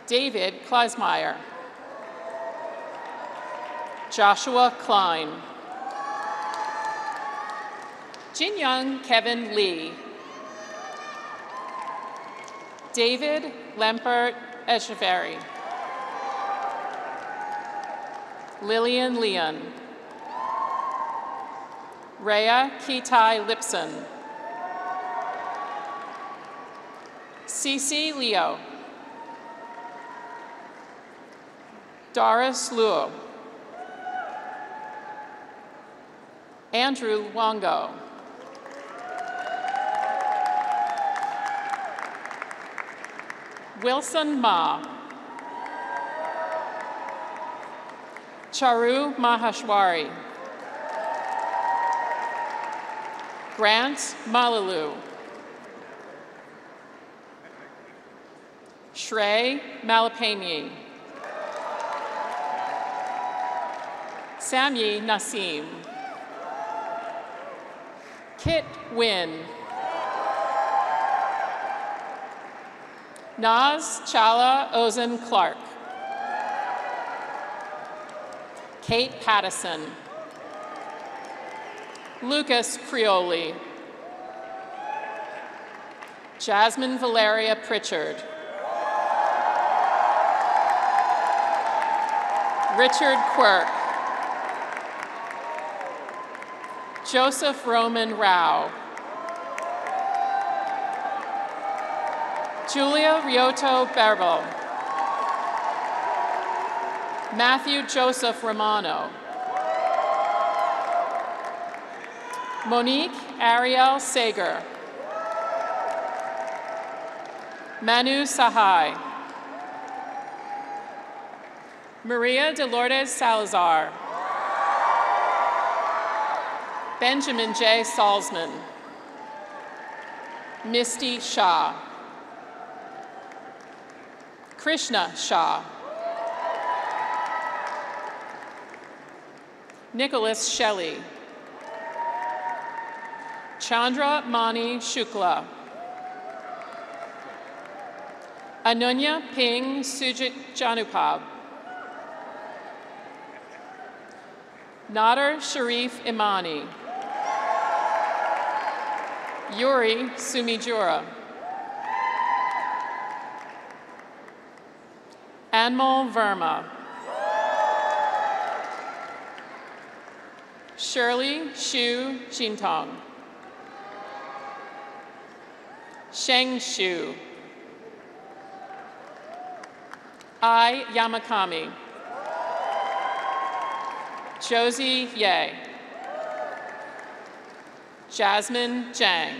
David Kleismeyer. Joshua Klein. Jin Young Kevin Lee. David Lempert Echeverry. Lillian Leon. Rhea Kitai Lipson. Cece Leo. Doris Luo. Andrew Wongo. Wilson Ma. Charu Mahashwari. Grant Malalu. Shrey Malapani. Samyi Nasim. Kit Win. Naz Chala Ozen Clark. Kate Pattison. Lucas Prioli. Jasmine Valeria Pritchard. Richard Quirk. Joseph Roman Rao. Julia Rioto Berbel. Matthew Joseph Romano. Monique Ariel Sager. Manu Sahai. Maria Delordes Salazar. Benjamin J. Salzman. Misty Shah. Krishna Shah. Nicholas Shelley. Chandra Mani Shukla. Anunya Ping Sujit Janupab. Nader Sharif Imani. Yuri Sumijura. Anmol Verma. Shirley Xu Jintong. Sheng Shu. I Yamakami. Josie Ye. Jasmine Zhang.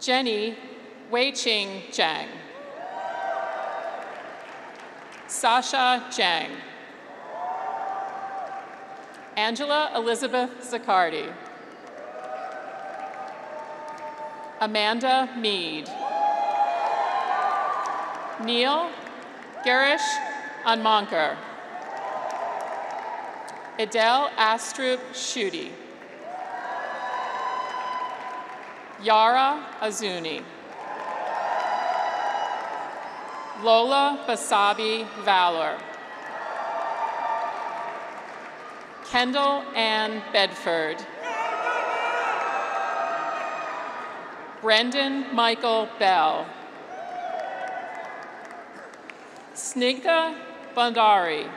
Jenny Weiqing Zhang. Sasha Zhang. Angela Elizabeth Zaccardi. Amanda Mead. Neil Garish Anmankar. Adele Astrup Schutte. Yara Azuni. Lola Basabi Valor. Kendall Ann Bedford. Brendan Michael Bell. Snigdha Bandari.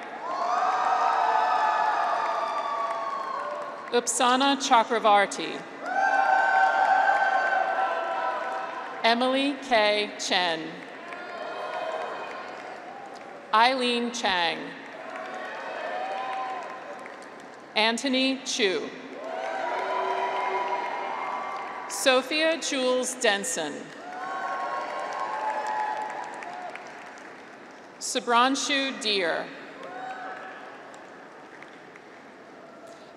Upasna Chakravarti. Emily K. Chen. Eileen Chang. Anthony Chu. Sophia Jules Denson. Subranshu Deer.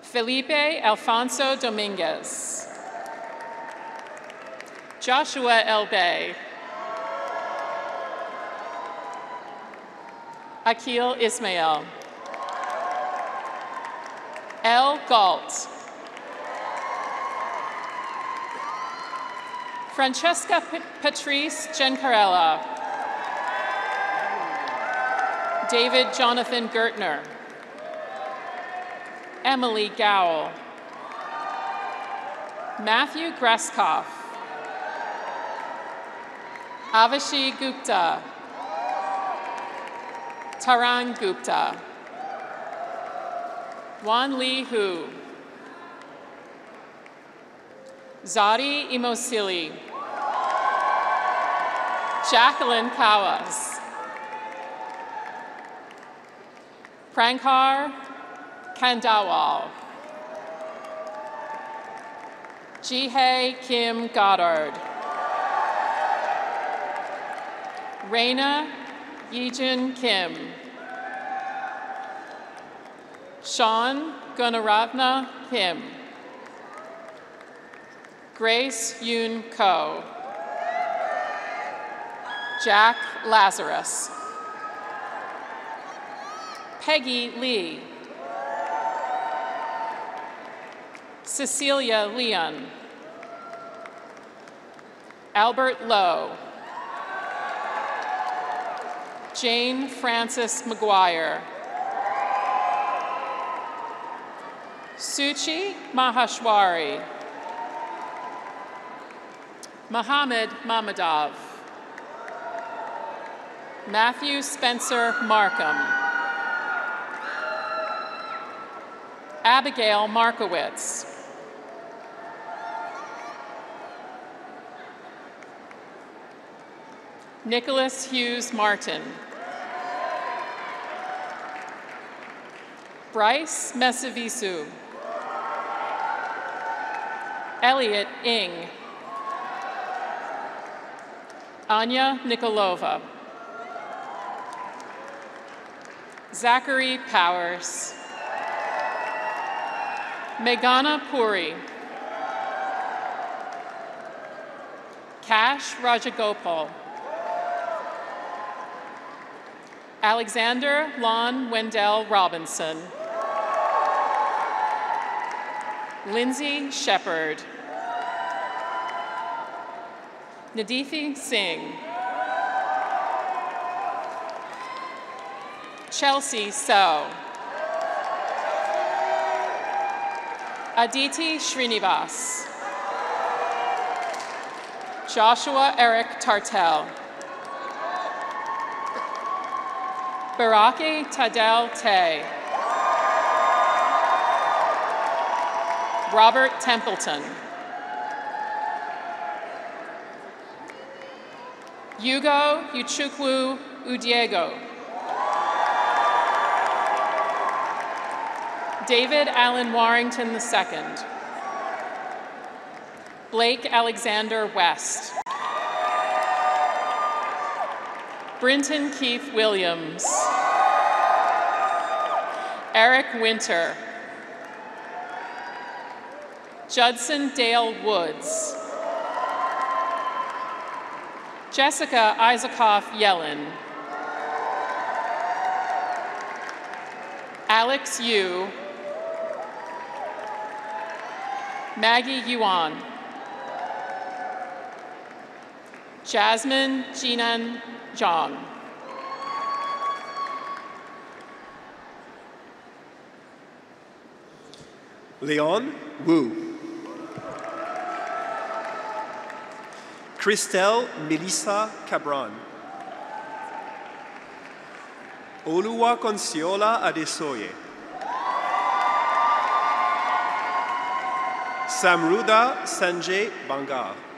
Felipe Alfonso Dominguez. Joshua El Akil Ismail. L. Galt. Francesca P Patrice Gencarella. David Jonathan Gertner. Emily Gowell. Matthew Greskoff. Avishi Gupta. Tarang Gupta. Wan Li Hu. Zadi Imosili. Jacqueline Kawas. Prankar Kandawal. Jihei Kim Goddard. Reina Yijin Kim. Sean Gunaratna Kim. Grace Yoon Ko. Jack Lazarus. Peggy Lee. Cecilia Leon. Albert Lowe. Jane Frances McGuire. Suchi Mahashwari. Mohammed Mamadov. Matthew Spencer Markham. Abigail Markowitz. Nicholas Hughes Martin. Bryce Mesavisu. Elliot Ing. Anya Nikolova. Zachary Powers. Meghana Puri. Cash Rajagopal. Alexander Lon Wendell Robinson. Lindsay Shepard. Nadithi Singh. Chelsea So. Aditi Srinivas. Joshua Eric Tartel. Baraki Tadel Tay. Robert Templeton. Hugo Uchukwu Udiego. David Allen Warrington II. Blake Alexander West. Brinton Keith Williams. Eric Winter. Judson Dale Woods. Jessica Isaacoff Yellen. Alex Yu. Maggie Yuan. Jasmine Jinan Zhang. Leon Wu. Christelle Melissa Cabron. Olua Consiola Adesoye. Samruda Sanjay Bangar.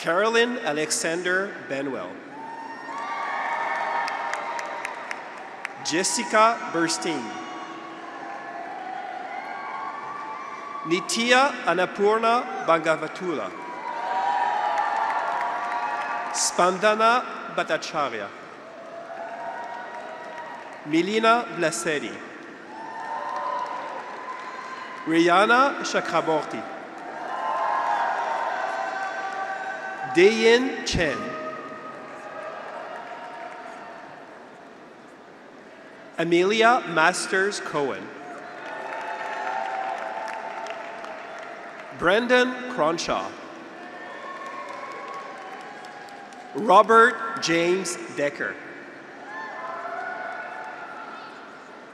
Carolyn Alexander Benwell. Jessica Burstein. Nitya Annapurna Bangavatula. Spandana Bhattacharya. Milina Vlasedi. Rihanna Chakraborty. Dayin Chen. Amelia Masters Cohen. Brendan Cronshaw. Robert James Decker.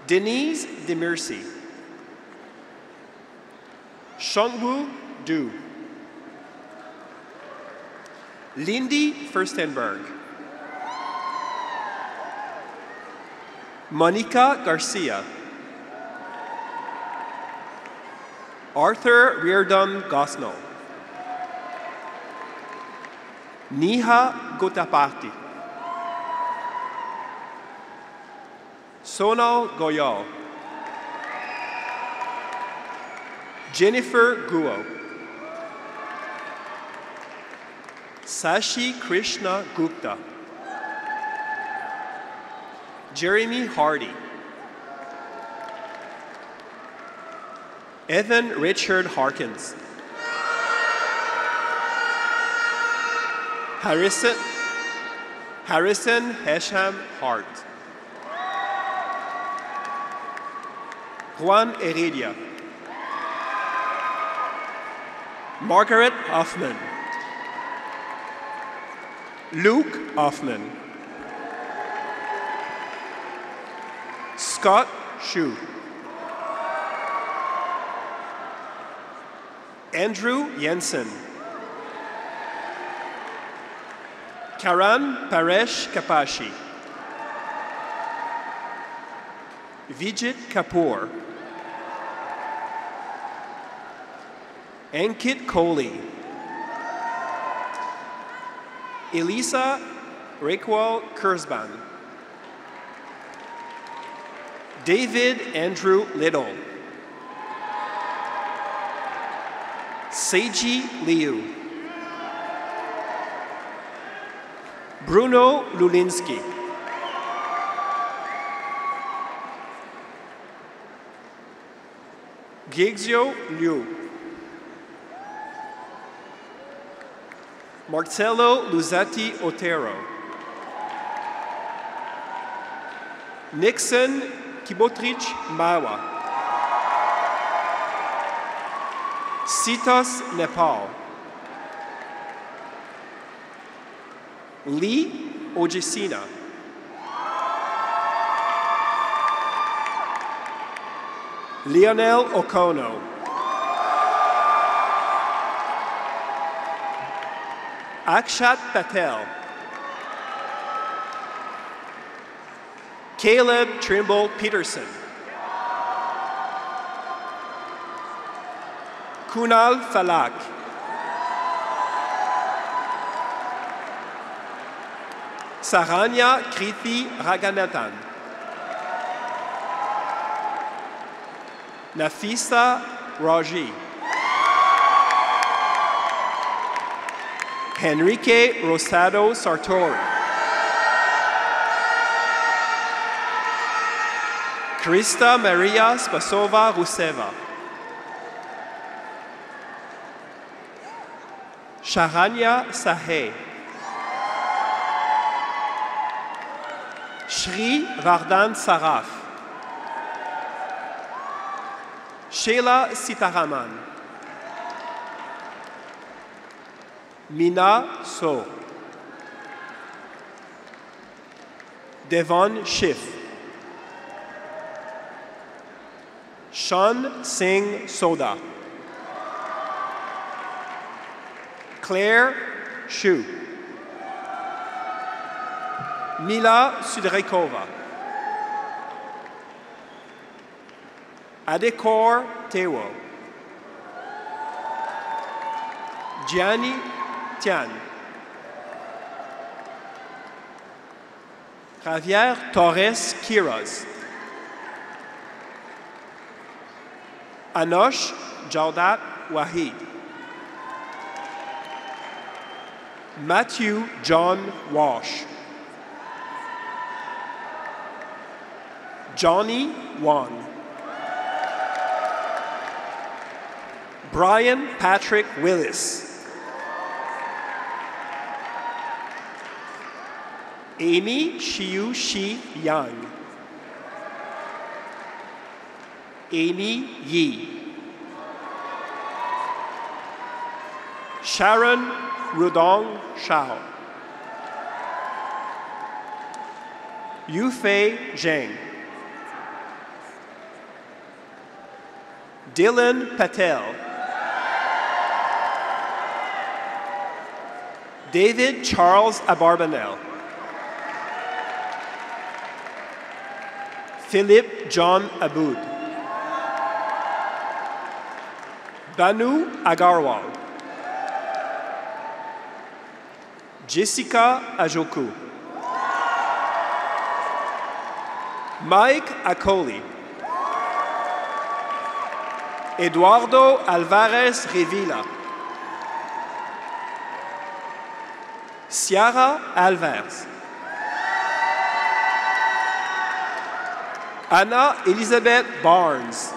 Denise Demirci. Shongwu Du. Lindy Furstenberg. Monica Garcia. Arthur Reardon Gosnell. Niha Gotapati. Sonal Goyal. Jennifer Guo. Sashi Krishna Gupta. Jeremy Hardy. Evan Richard Harkins. Harrison, Harrison Hesham Hart. Juan Heredia. Margaret Hoffman. Luke Hoffman. Scott Shu. Andrew Jensen. Karan Paresh Kapashi. Vijit Kapoor. Ankit Kohli. Elisa Raquel Kurzban. David Andrew Little. Seiji Liu. Bruno Lulinski. Gigzio Liu. Marcelo Luzati Otero. Nixon Kibotrich Mawa. Sitas Nepal. Lee Ojesina. Lionel Okono. Akshat Patel. Caleb Trimble Peterson. Kunal Falak. Saranya Krithi Raganathan. Nafisa Raji. Henrique Rosado Sartori. Krista Maria Spasova Ruseva. Sharanya Sahe. Shri Vardhan Saraf. Sheila Sitaraman. Mina So. Devon Schiff. Sean Singh Soda. Claire Shu. Mila Sudrekova. Adekor Tewo. Gianni Tian. Javier Torres Quiroz. Anosh Jaudat Wahid. Matthew John Walsh. Johnny Wan. Brian Patrick Willis. Amy Shiu Shi Yang. Amy Yi. Sharon Rudong Shao. Yufei Zheng. Dylan Patel. David Charles Abarbanel. Philip John Aboud. Banu Agarwal. Jessica Ajoku. Mike Acoli. Eduardo Alvarez Revilla. Ciara Alvarez. Anna Elizabeth Barnes.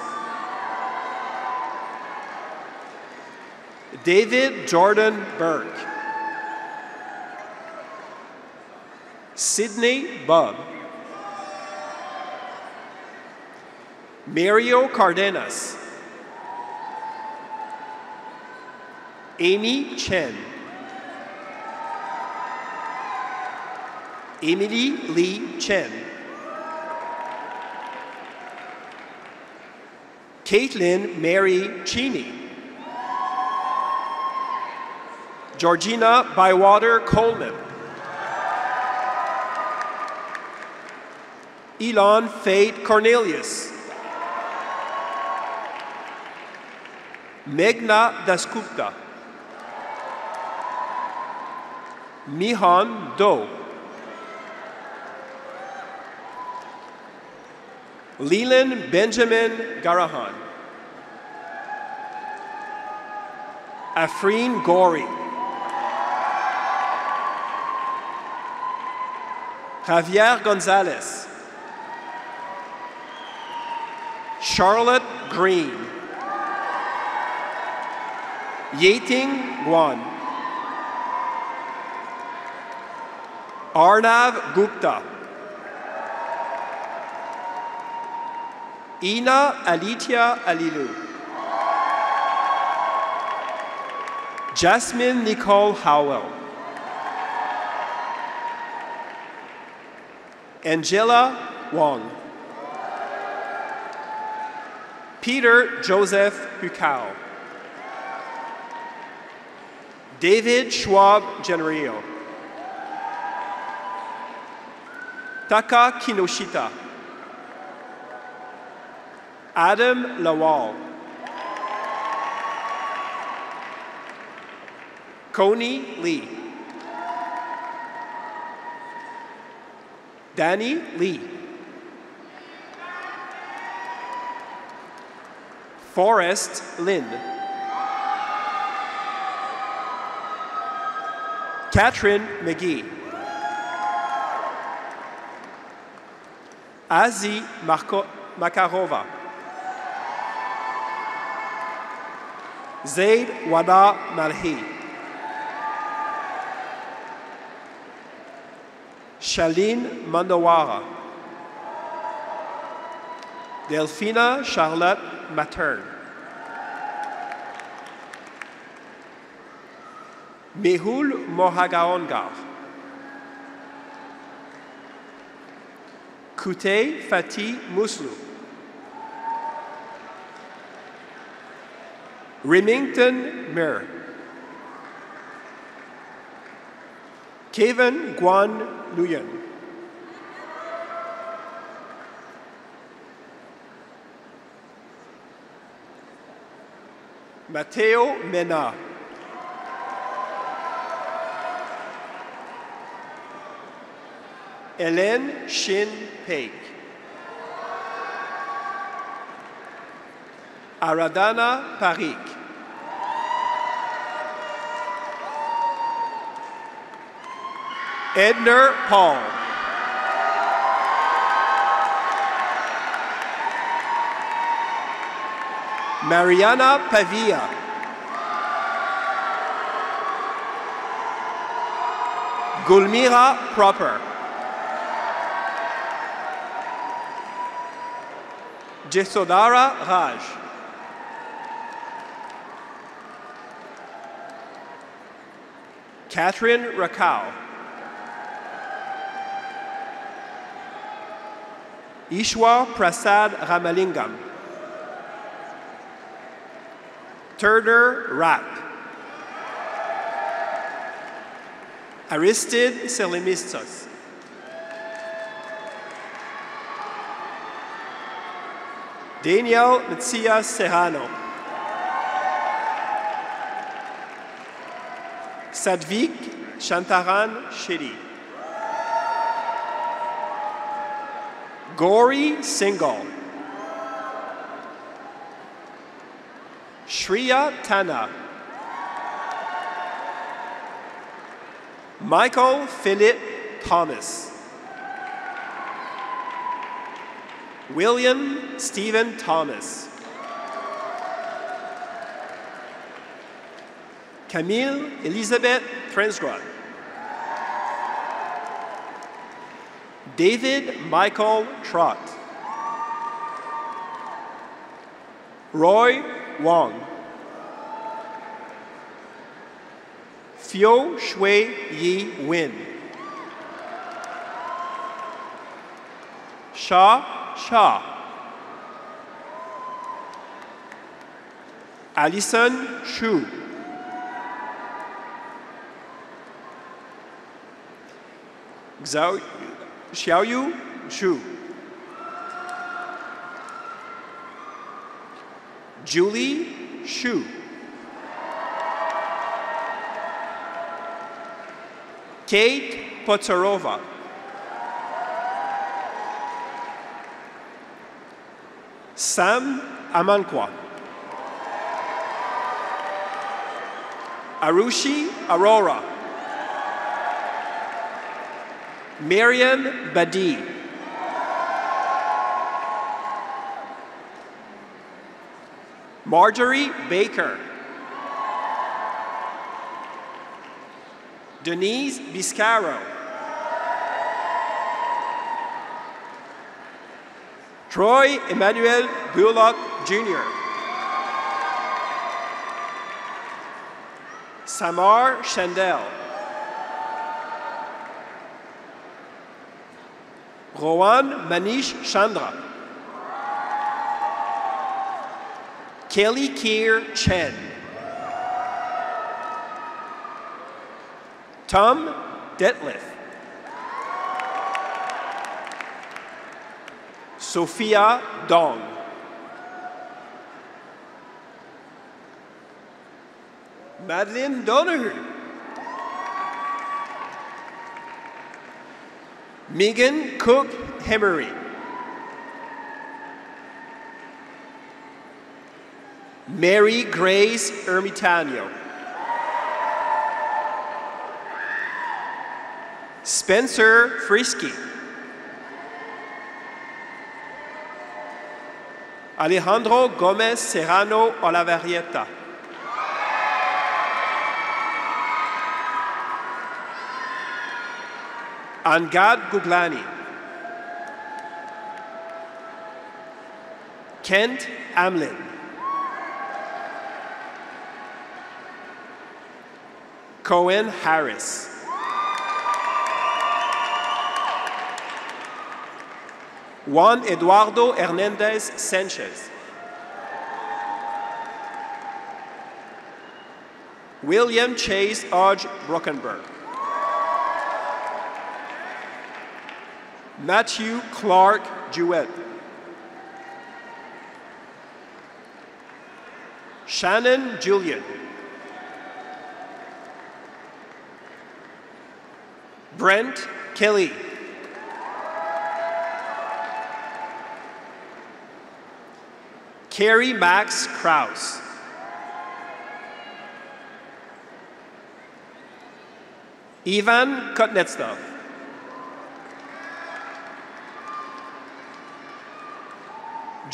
David Jordan Burke. Sydney Bub. Mario Cardenas. Amy Chen. Emily Lee Chen. Caitlin Mary Cheney. Georgina Bywater Coleman. Elon Fate Cornelius. Meghna Dasgupta. Mihan Doe. Leland Benjamin Garahan. Afreen Gori. Javier Gonzalez. Charlotte Green. Yating Guan. Arnav Gupta. Ina Alitia Alilu. Jasmine Nicole Howell. Angela Wong. Peter Joseph Hukau. David Schwab Genrio. Taka Kinoshita. Adam Lawal. Coney Lee. Danny Lee. Forrest Lynn. Catherine McGee. Azi Marko- Makarova. Zaid Wada Malhi. Shaline Mandawara. Delphina Charlotte Matern. Mehul Mohagaongar. Kute Fatih Muslu. Remington Mir. Kevin Guan Nguyen. Mateo Mena. Hélène Shin Peik. Aradana Parik. Edner Paul. Mariana Pavia. Gulmira Proper. Jesodara Raj. Catherine Rakau. Ishwar Prasad Ramalingam. Turner Rap. Aristide Selimistos. Daniel Macias Serrano. Sadvik Shantaran Shetty. Gauri Singhal. Shriya Tana. Michael Philip Thomas. William Stephen Thomas. Camille Elizabeth Trensgrod. David Michael Trott. Roy Wong. Fio Shui Yi Win. Sha Sha. Alison Shu. Zhao Xiaoyu Xu. Julie Xu. Kate Potsarova. Sam Amankwa. Arushi Aurora. Mariam Badi. Marjorie Baker. Denise Biscaro. Troy Emmanuel Bullock Jr. Samar Chandel. Rowan Manish Chandra. Kelly Kier Chen. Tom Detlef. Sophia Dong. Madeline Donahue. Megan Cook Hemery. Mary Grace Ermitano. Spencer Frisky. Alejandro Gomez Serrano Olavarieta. Angad Guglani. Kent Amlin. Cohen Harris. Juan Eduardo Hernandez Sanchez. William Chase Hodge Brockenberg. Matthew Clark Jewett. Shannon Julian. Brent Kelly. Carrie Max Kraus. Ivan Kotnetstov.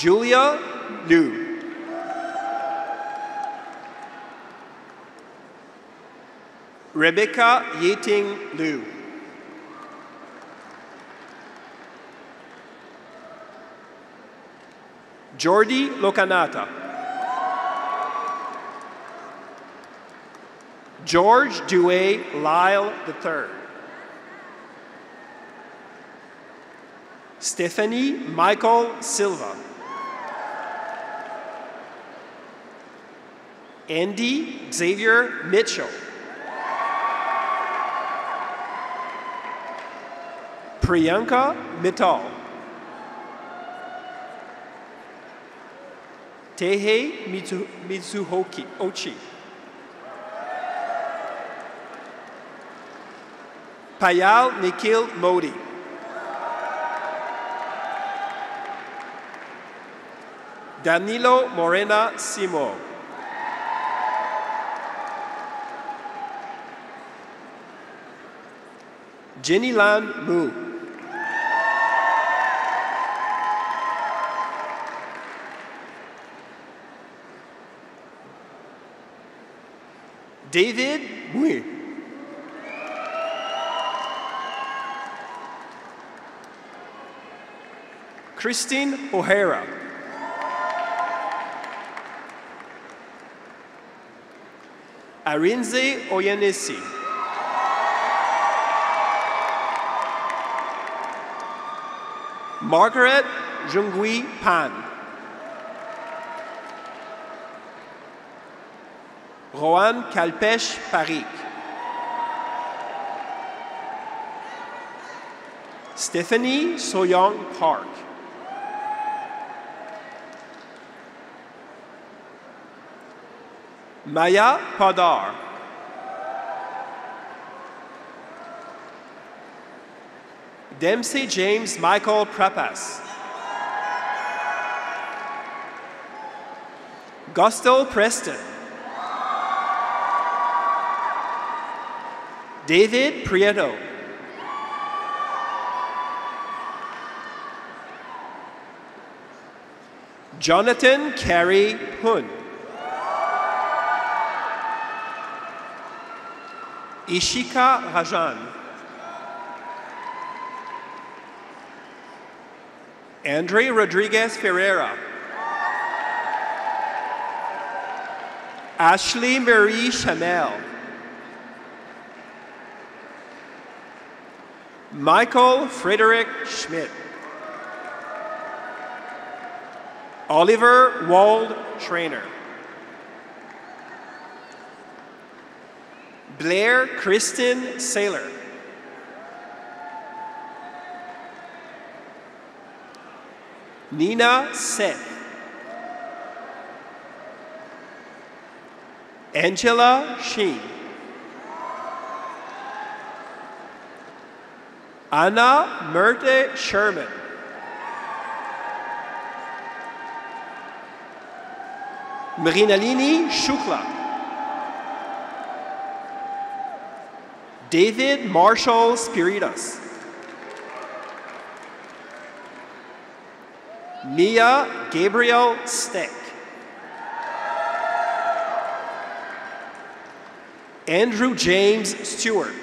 Julia Liu. Rebecca Yeting Liu. Jordi Locanata. George Dewey Lyle III. Stephanie Michael Silva. Andy Xavier Mitchell. Priyanka Mittal. Teihei Mitsu, Mitsuhoki Ochi. Payal Nikhil Modi. Danilo Morena Simo. Jenny Lan Mu. David Mui. Christine O'Hara. Arinze Oyanesi. Margaret Jungui Pan. Rohan Kalpesh Parik. Stephanie Soyoung Park. Maya Padar. Dempsey James Michael Prepas. Gusto Preston. David Prieto. Jonathan Carey Hun. Ishika Rajan. Andre Rodriguez Ferreira. Ashley Marie Chanel. Michael Frederick Schmidt. Oliver Wald Trainer. Blair Kristen Saylor. Nina Seth. Angela Sheen. Anna Myrte Sherman. Marinalini Shukla. David Marshall Spiritus. Mia Gabriel Steck. Andrew James Stewart.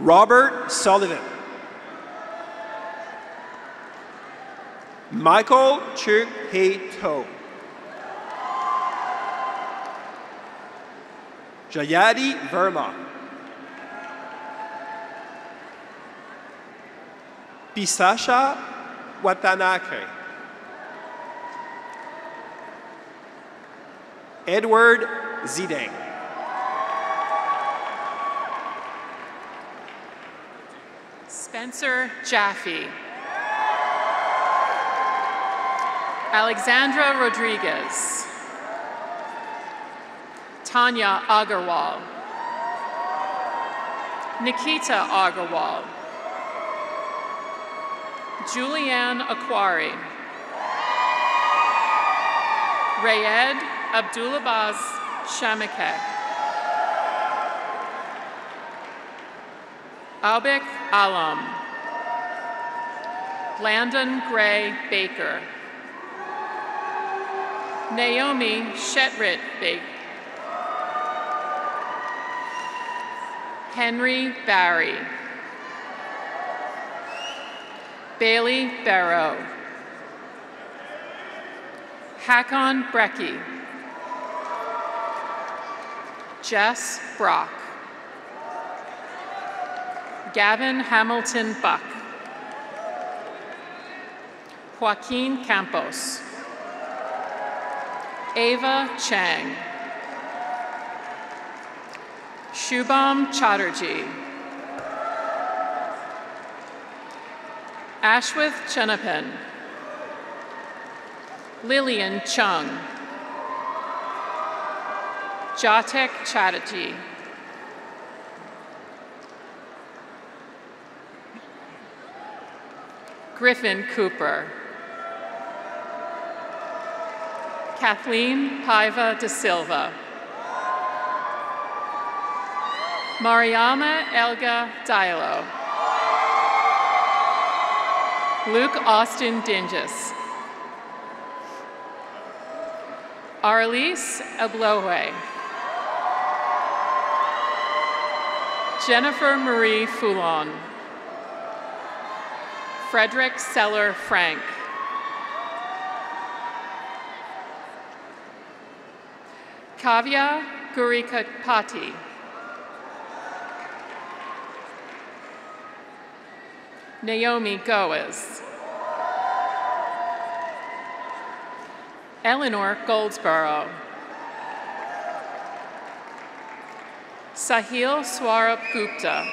Robert Sullivan. Michael Chuk Hei To. Jayadi Verma. Pisasha Watanake. Edward Zidane. Spencer Jaffe. Alexandra Rodriguez. Tanya Agarwal. Nikita Agarwal. Julianne Aquari. Rayed Abdulabaz Shamike. Albik Alam. Landon Gray Baker. Naomi Shetrit Baker. Henry Barry. Bailey Barrow. Hakon Brecky. Jess Brock. Gavin Hamilton Buck. Joaquin Campos. Ava Chang. Shubham Chatterjee. Ashwith Chenapan. Lillian Chung. Jatek Chatterjee. Griffin Cooper. Kathleen Paiva de Silva. Mariama Elga Diallo. Luke Austin Dinges. Arlise Ablohe. Jennifer Marie Foulon. Frederick Seller Frank. Kavya Gurikapati. Naomi Goes. Eleanor Goldsboro. Sahil Swarup Gupta.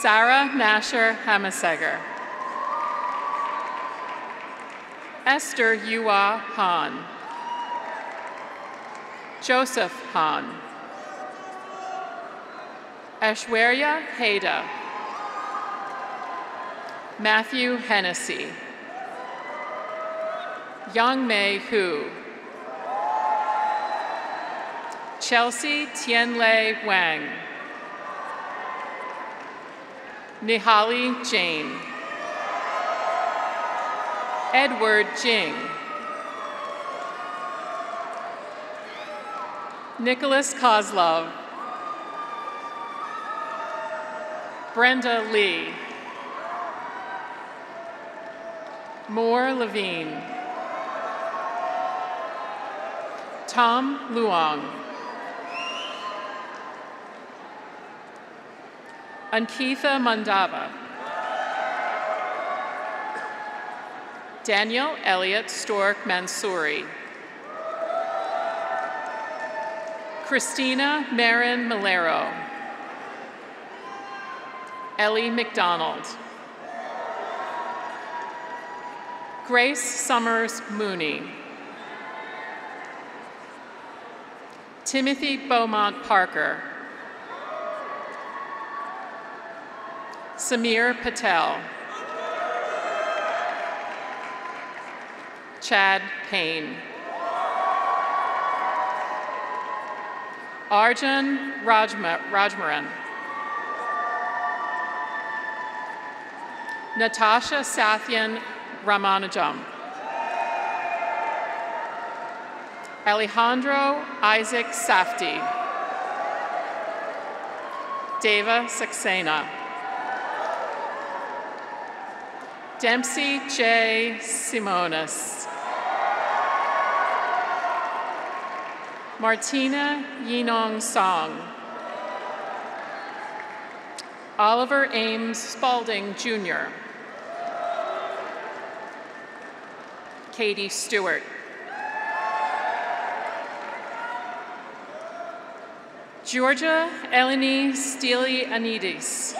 Sarah Nasher Hamasegar. Esther Yua Han. Joseph Han. Ashwarya Heda. Matthew Hennessy. Young Mei Hu. Chelsea Tianlei Wang. Nihali Jain. Edward Jing. Nicholas Kozlov. Brenda Lee. Moore Levine. Tom Luong. Ankitha Mandava. Daniel Elliott Stork Mansouri. Christina Marin Malero. Ellie McDonald. Grace Summers Mooney. Timothy Beaumont Parker. Samir Patel. Chad Payne. Arjun Rajma Rajmaran. Natasha Sathyan Ramanujam. Alejandro Isaac Safti. Deva Saxena. Dempsey J. Simonis. Martina Yinong Song. Oliver Ames Spalding, Jr. Katie Stewart. Georgia Eleni Steely Anidis.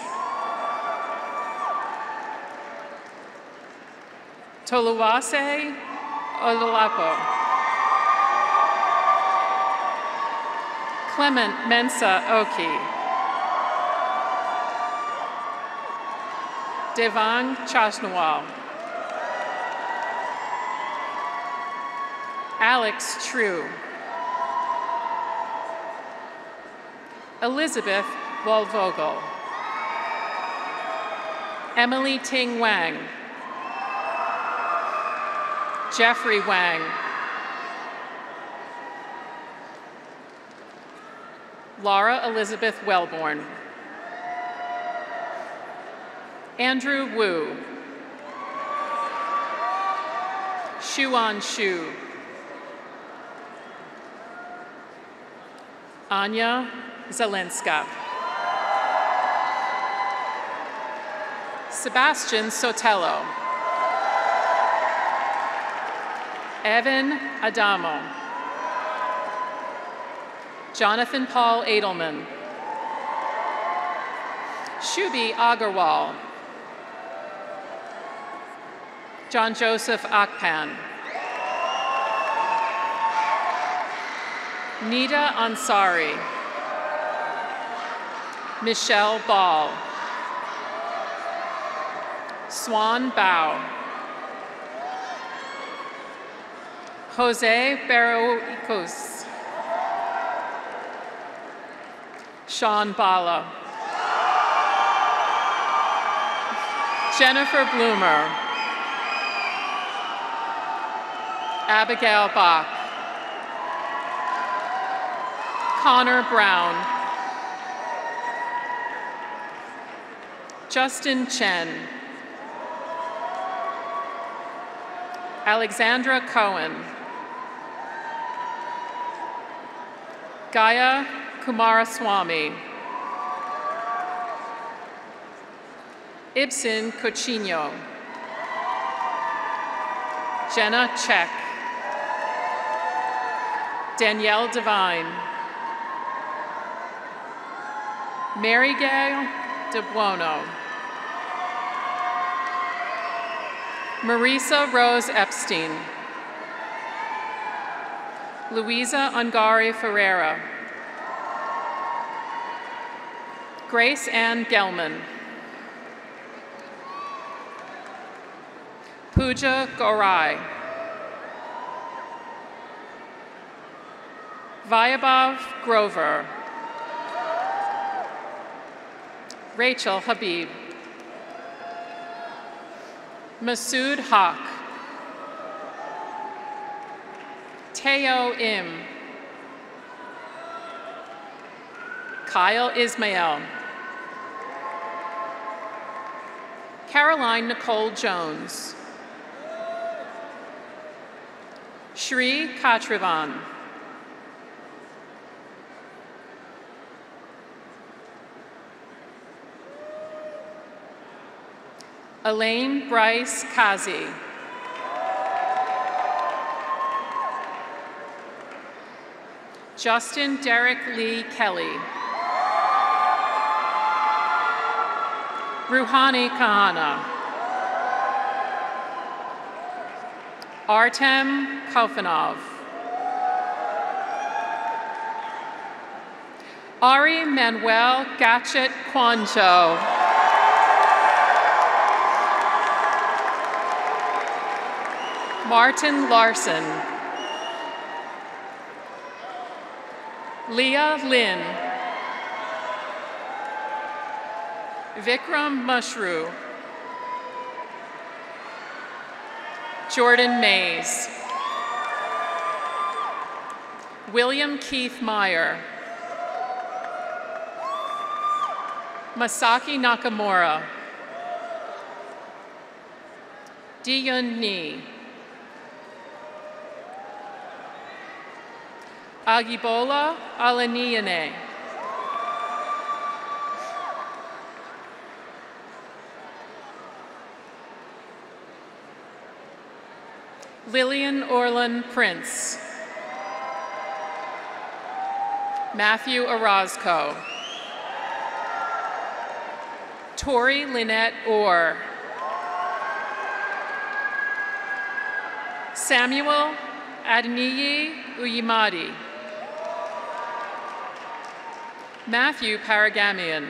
Toluwase Ololapo. Clement Mensa Oki. Devang Chasnawal. Alex True. Elizabeth Waldvogel. Emily Ting Wang. Jeffrey Wang. Laura Elizabeth Wellborn. Andrew Wu. Shuan Shu. Anya Zelenska. Sebastian Sotelo. Evan Adamo. Jonathan Paul Edelman. Shubi Agarwal. John Joseph Akpan. Nita Ansari. Michelle Ball. Swan Bao. Jose Barroicos. Sean Bala. Jennifer Bloomer. Abigail Bach. Connor Brown. Justin Chen. Alexandra Cohen. Gaia Kumaraswamy. Ibsen Cochino. Jenna Check. Danielle Devine. Mary Gail De Buono. Marisa Rose Epstein. Luisa Ungari Ferreira. Grace Ann Gelman. Pooja Gorai. Vyabhav Grover. Rachel Habib. Masood Haq. Teo Im. Kyle Ismail. Caroline Nicole Jones. Shri Katravan. Elaine Bryce Kazi. Justin Derek Lee Kelly. Ruhani Kahana. Artem Kofanov. Ari Manuel Gatchet Kwanjo. Martin Larson. Leah Lin. Vikram Mushru. Jordan Mays. William Keith Meyer. Masaki Nakamura. Diyun Ni. Agibola Alaniyane. Lillian Orlin Prince. Matthew Orozco. Tori Lynette Orr. Samuel Adniyi Uyimadi. Matthew Paragamian.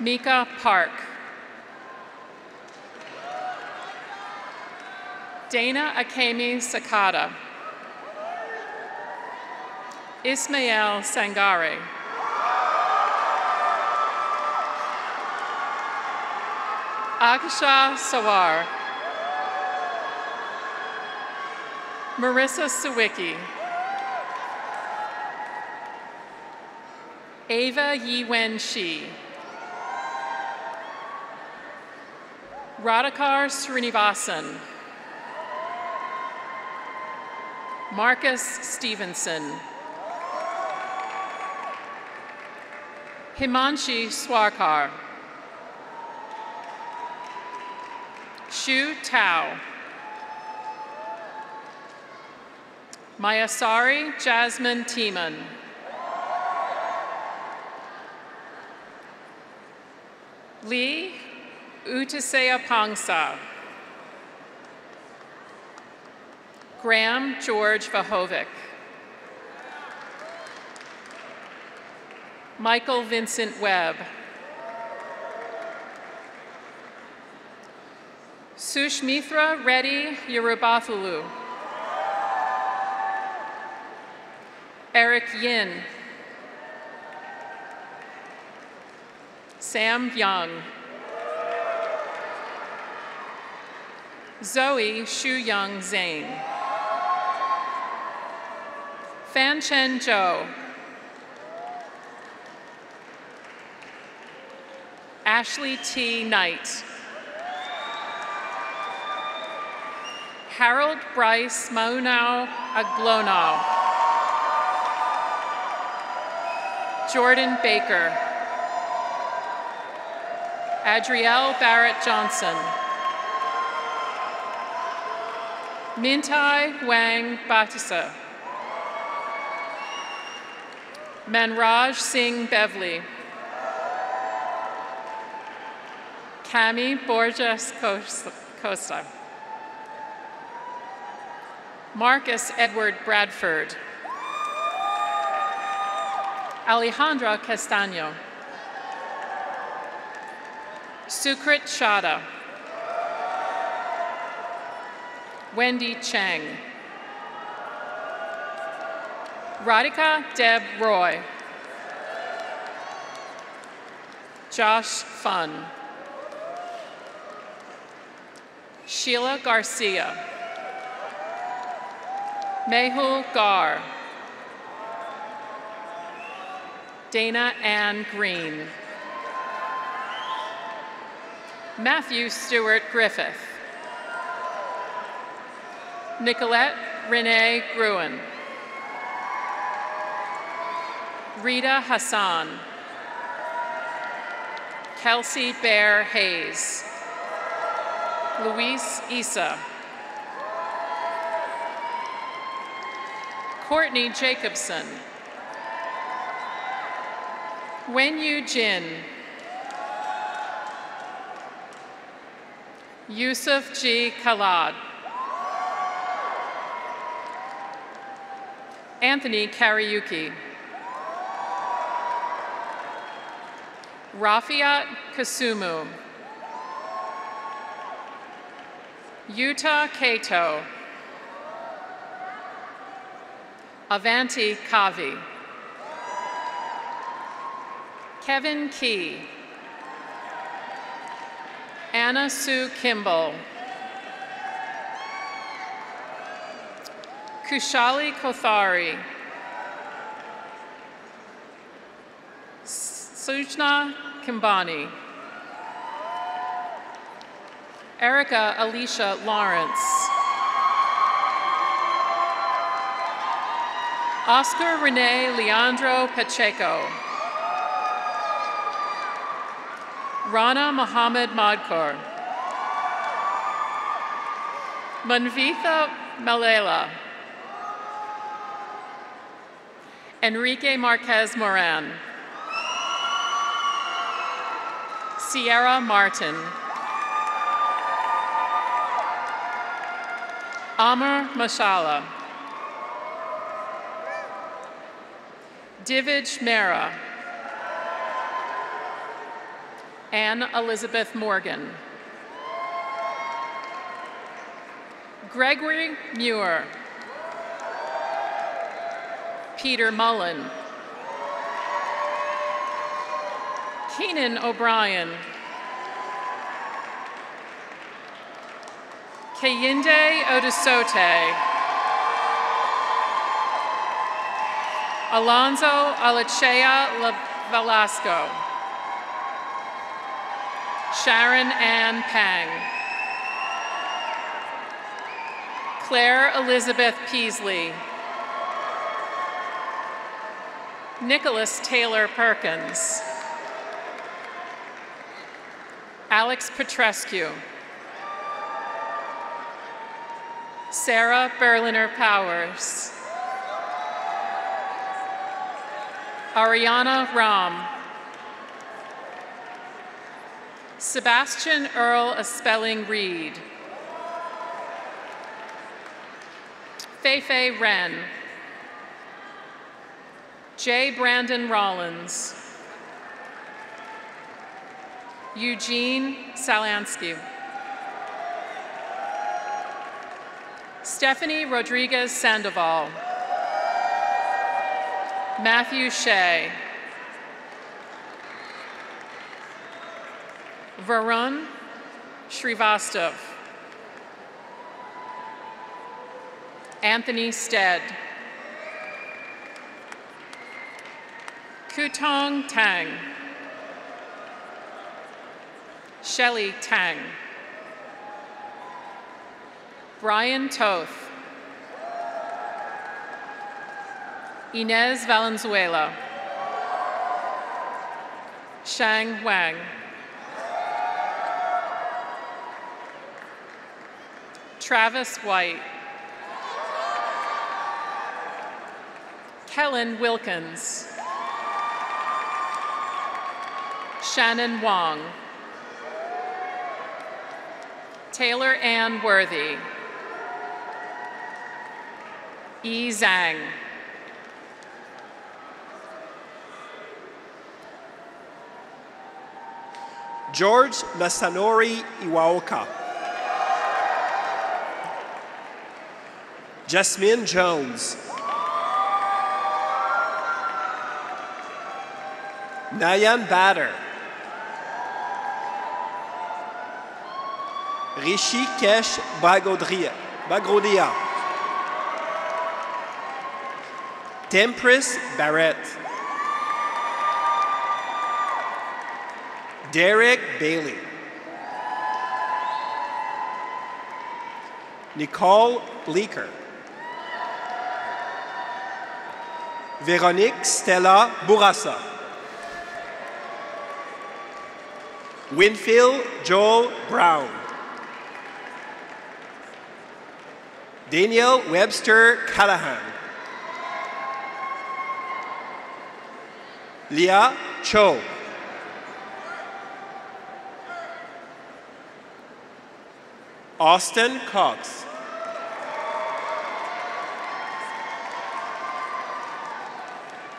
Mika Park. Dana Akemi Sakata. Ismael Sangare. Aksha Sawar. Marissa Sawicki. Ava Yiwen Shi. Radhakar Srinivasan. Marcus Stevenson. Himanshi Swarkar. Shu Tao. Mayasari Jasmine Tiemann. Lee Utasea Pangsa. Graham George Vahovic. Michael Vincent Webb. Sushmithra Reddy Yerubathulu. Eric Yin. Sam Young. Zoe Shu Young Zhang. Fan Chen Zhou. Ashley T. Knight. Harold Bryce Maunau Aglonau. Jordan Baker. Adrielle Barrett Johnson. Mintai Wang Batisa. Manraj Singh Bevli. Cami Borges Costa. Marcus Edward Bradford. Alejandra Castaño. Sukrit Shada. Wendy Chang. Radhika Deb Roy. Josh Fun. Sheila Garcia. Mehul Gar. Dana Ann Green. Matthew Stewart Griffith. Nicolette Renee Gruen. Rita Hassan. Kelsey Bear Hayes. Luis Isa. Courtney Jacobson. Wenyu Jin. Yusuf G. Khalad. Anthony Kariuki. Rafiat Kasumu. Yuta Kato. Avanti Kavi. Kevin Key. Anna Sue Kimball. Kushali Kothari. Sujna Kimbani. Erica Alicia Lawrence. Oscar Rene Leandro Pacheco. Rana Mohammed Madkar. Manvitha Malela. Enrique Marquez Moran. Sierra Martin. Amr Mashallah. Divij Mera. Anne Elizabeth Morgan. Gregory Muir. Peter Mullen. Keenan O'Brien. Kayinde Odusote. Alonzo Alachea Velasco. Sharon Ann Pang. Claire Elizabeth Peasley. Nicholas Taylor Perkins. Alex Petrescu. Sarah Berliner Powers. Ariana Ram. Sebastian Earl Espelling Reed. Feifei Wren. J. Brandon Rollins. Eugene Salansky. Stephanie Rodriguez Sandoval. Matthew Shea. Varun Srivastava. Anthony Stead. Kutong Tang. Shelley Tang. Brian Toth. Inez Valenzuela. Shang Wang. Travis White. Kellen Wilkins. Shannon Wong. Taylor Ann Worthy. E. Zhang. George Masanori Iwaoka. Jasmine Jones. Nayan Bader. Rishi Kesh. Bagrodia. Tempris Barrett. Derek Bailey. Nicole Bleeker. Véronique Stella Bourassa. Winfield Joel Brown. Daniel Webster Callahan. Leah Cho. Austin Cox.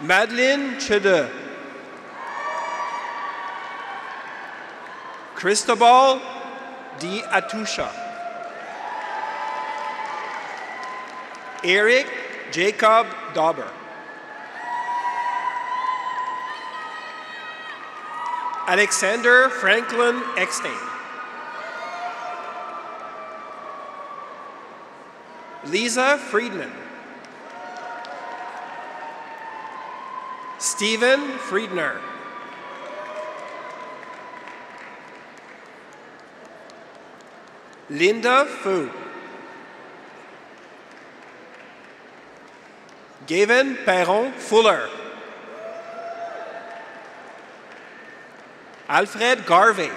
Madeline Chede. Cristobal D. Atusha. Eric Jacob Dauber. Alexander Franklin Eckstein. Lisa Friedman. Stephen Friedner. Linda Fu. Gavin Perron Fuller. Alfred Garvey.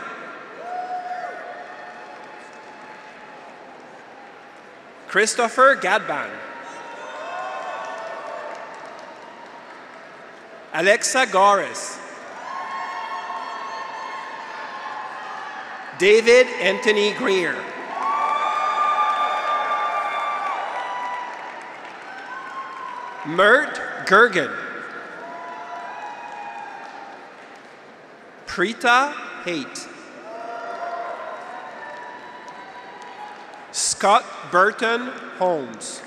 Christopher Gadban. Alexa Goris. David Anthony Greer. Mert Gergen. Preeta Haight. Scott Burton Holmes.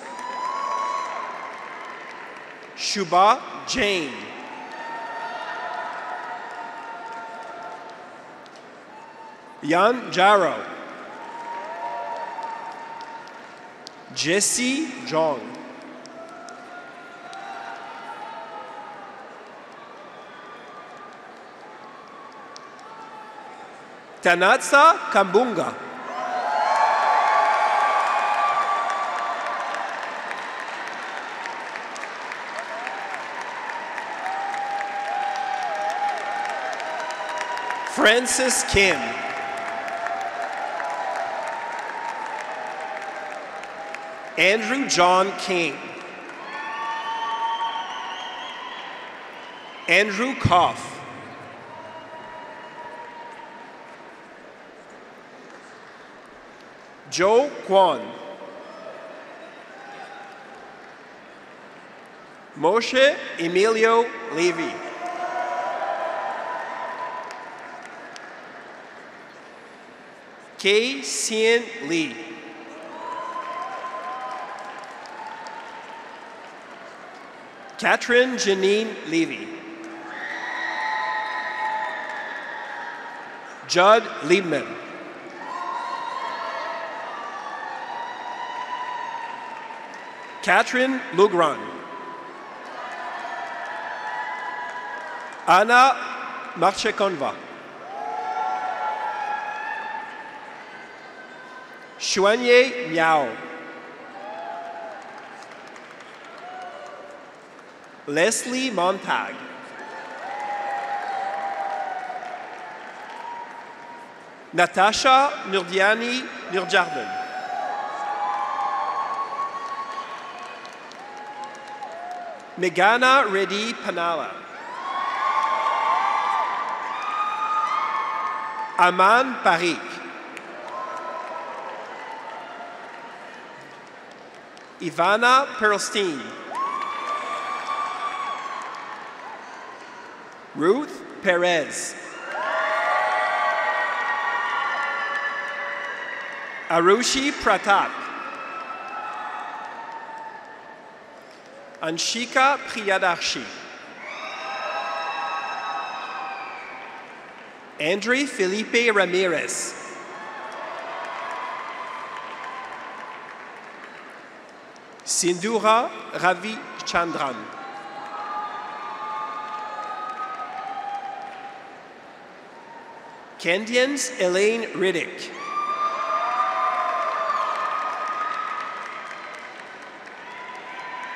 Shuba Jain. Yan Jarrow. Jesse Jong. Tanatsa Kambunga. Francis Kim. Andrew John King. Andrew Koff. Joe Kwan. Moshe Emilio Levy. K. Sien Lee. Katrin Janine Levy. Judd Liebman. Katrin Lugran. Anna Marchekonva. Xuanye Miao. Leslie Montag. Natasha Nurdiani Nurjarden. Megana Reddy Panala. Aman Parikh. Ivana Perlstein. Ruth Perez. Arushi Pratap. Anshika Priyadarshi. Andre Felipe Ramirez. Sindura Ravi Chandran. Kendians Elaine Riddick.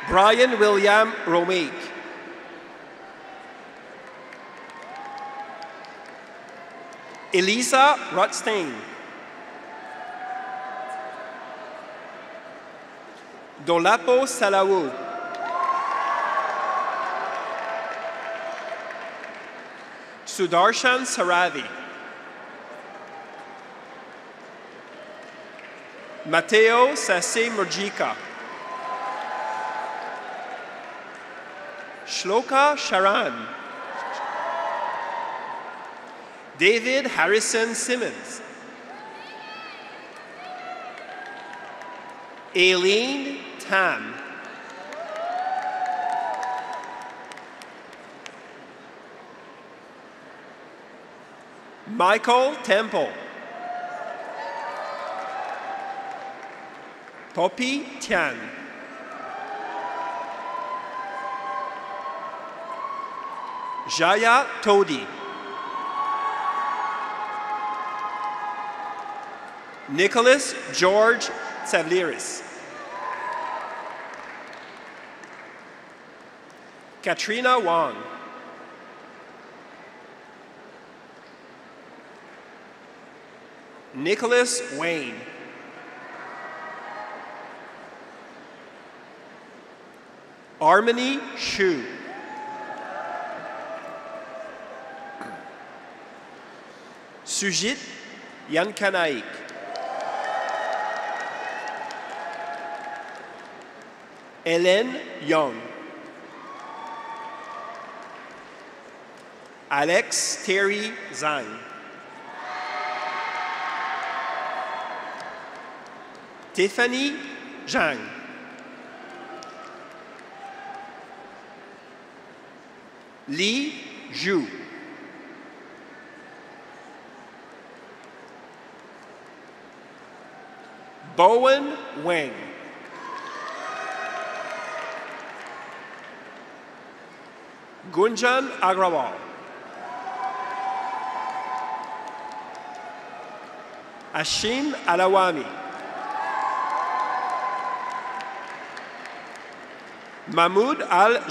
Brian William Romake. Elisa Rothstein. Dolapo Salawu. Sudarshan Saravi. Matteo Sase Murjika. Shloka Sharan. David Harrison Simmons. Aileen Tam. Michael Temple. Poppy Tian. Jaya Todi. Nicholas George Savliris. Katrina Wong. Nicholas Wayne. Armony Shu. Sujit Yankanaik. Hélène Young. Alex Terry Zhang. Tiffany Zhang. Li Zhu. Bowen Wang. Gunjan Agrawal. Ashim Alawami. Mahmoud Al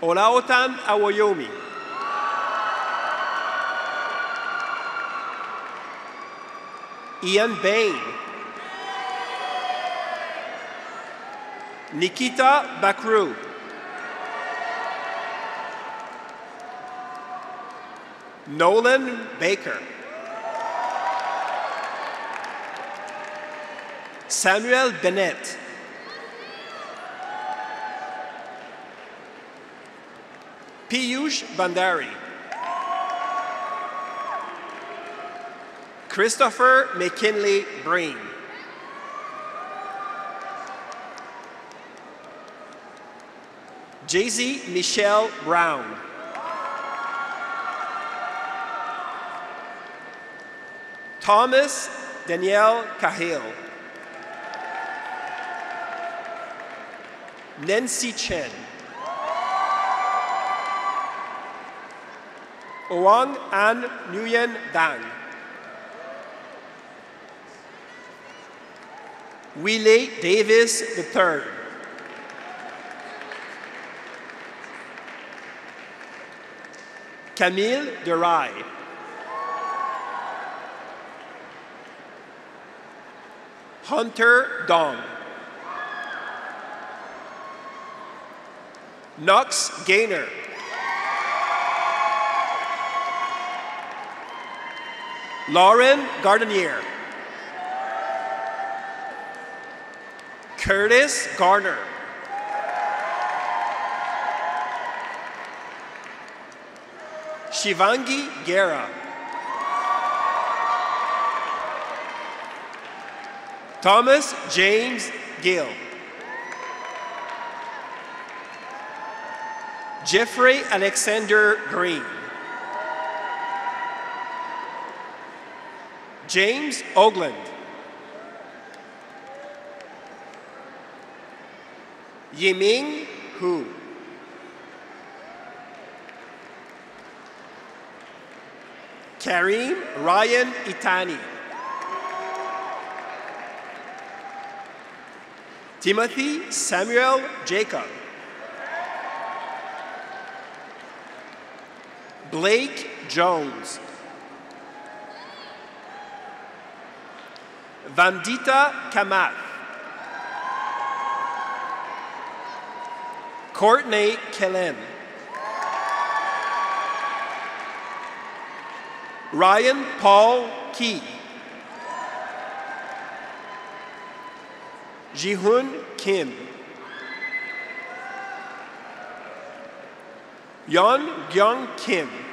Olaotan Awoyomi. Ian Bain. Nikita Bakru. Nolan Baker. Samuel Bennett. Piyush Bandari. Christopher McKinley Breen. Jay-Z Michelle Brown. Thomas Danielle Cahill. Nancy Chen. Oang An Nguyen Dang. Willie Davis III. Camille Deray. Hunter Dong. Knox Gaynor. Lauren Gardenier. Curtis Garner. Shivangi Guerra. Thomas James Gill. Jeffrey Alexander Green. James Ogland. Yiming Hu. Kareem Ryan Itani. Timothy Samuel Jacob. Blake Jones. Vandita Kamath. Courtney Kellen. Ryan Paul Key. Jihoon Kim. Yeon Gyung Kim.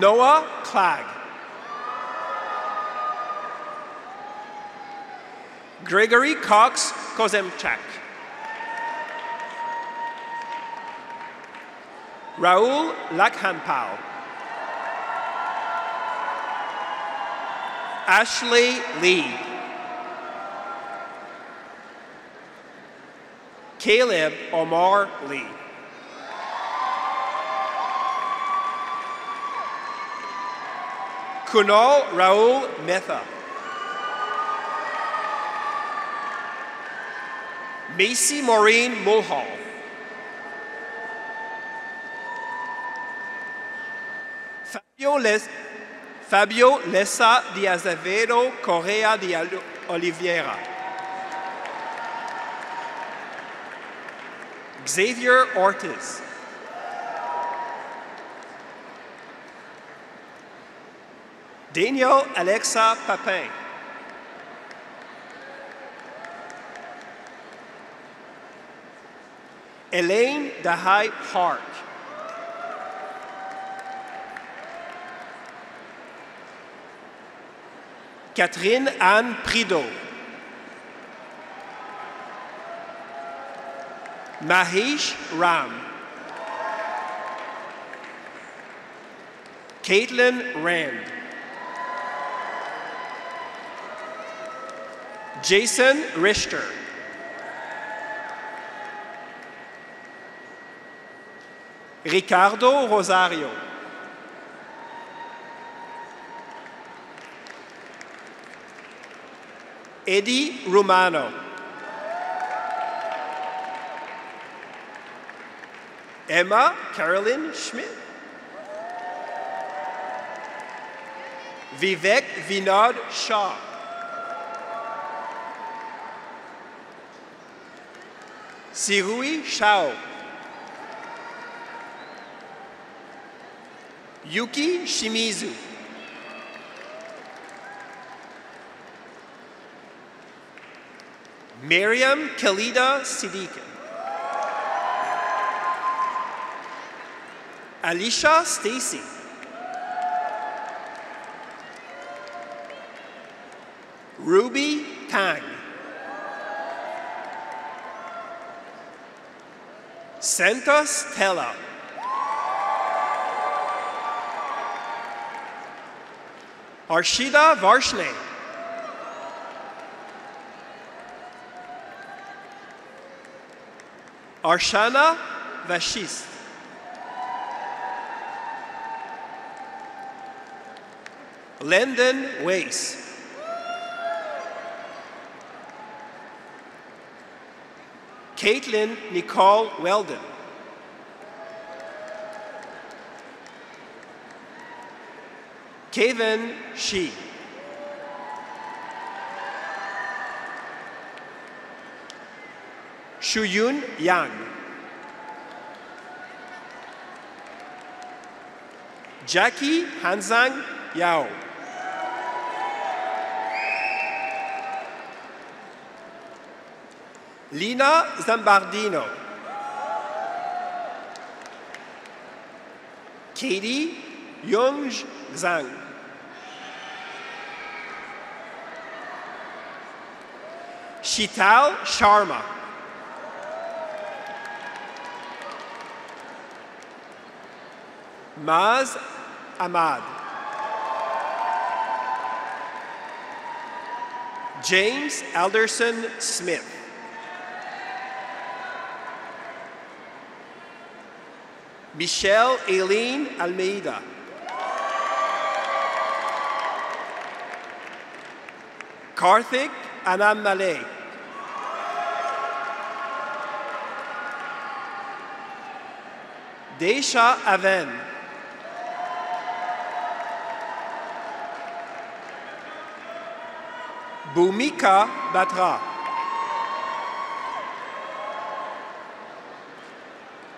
Noah Clag. Gregory Cox Kozemchak. Raul Lakhanpao. Ashley Lee. Caleb Omar Lee. Kunal Raul Mehta. Macy Maureen Mulhall. Fabio, Les, Fabio Lessa de Azevedo Correa de Oliveira. Xavier Ortiz. Daniel Alexa Papin. Elaine Dahai Park. Catherine Anne Prideau. Mahesh Ram. Caitlin Rand. Jason Richter. Ricardo Rosario. Eddie Romano. Emma Carolyn Schmidt. Vivek Vinod Shah. Sirui Shao. Yuki Shimizu. Miriam Kalida Siddiqui. Alicia Stacy. Ruby Tang. Santa Stella. Arshida Varshney. Arshana Vashist. Lyndon Weiss. Caitlin Nicole Weldon. Kevin Shi. Shuyun Yang. Jackie Hanzang Yao. Lina Zambardino. Katie Young Zhang. Shital Sharma. Maz Ahmad. James Alderson Smith. Michelle Aileen Almeida. Karthik Anam Malay. Desha Aven. Bhumika Batra.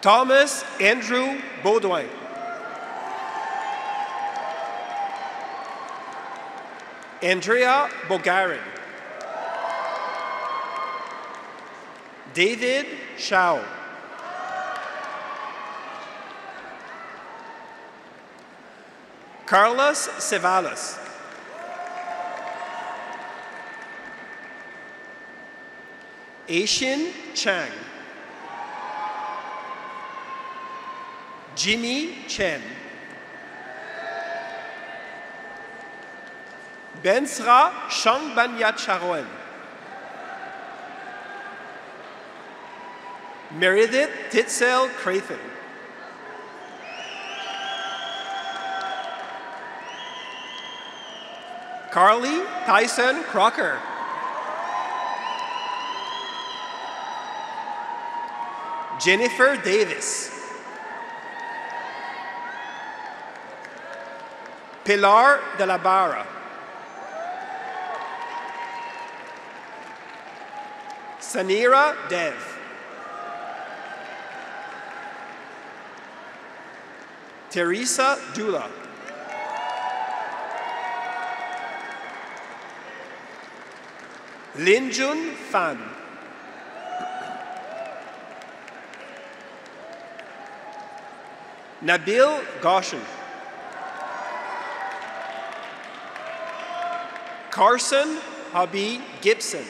Thomas Andrew Baudouin. Andrea Bogarin. David Shao. Carlos Cevallos. Asian Chang. Jimmy Chen. Bensra Shangbanyat Charoen. Meredith Titzel Crathen. Carly Tyson Crocker. Jennifer Davis. Pilar de la Barra. Sanira Dev. Teresa Dula. Linjun Fan. Nabil Goshen. Carson Habib Gibson.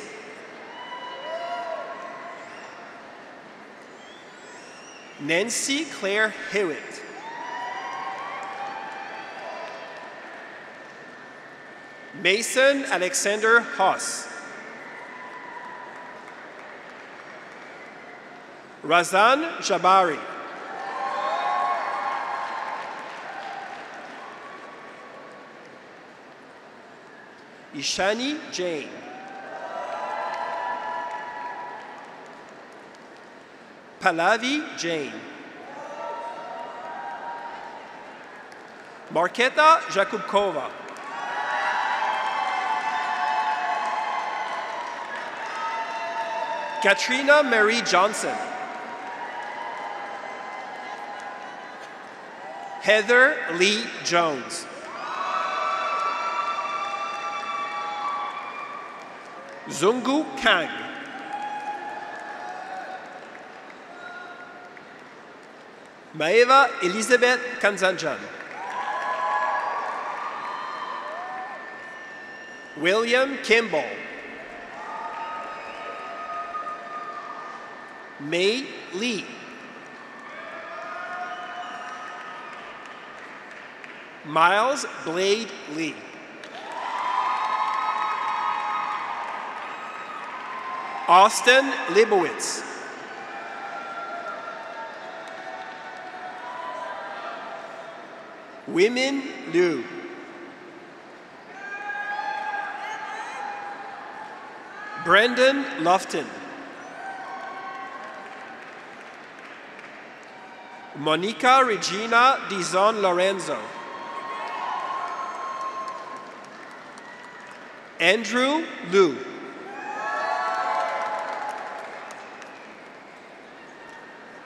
Nancy Claire Hewitt. Mason Alexander Haas. Razan Jabari. Ishani Jain. Pallavi Jain. Marketa Jakubkova. Katrina Marie Johnson. Heather Lee Jones. Zungu Kang. Maeva Elizabeth Kanzanjan. William Kimball. May Lee. Miles Blade Lee. Austin Libowitz. Women Liu. Brendan Lofton. Monica Regina Dizon Lorenzo. Andrew Liu.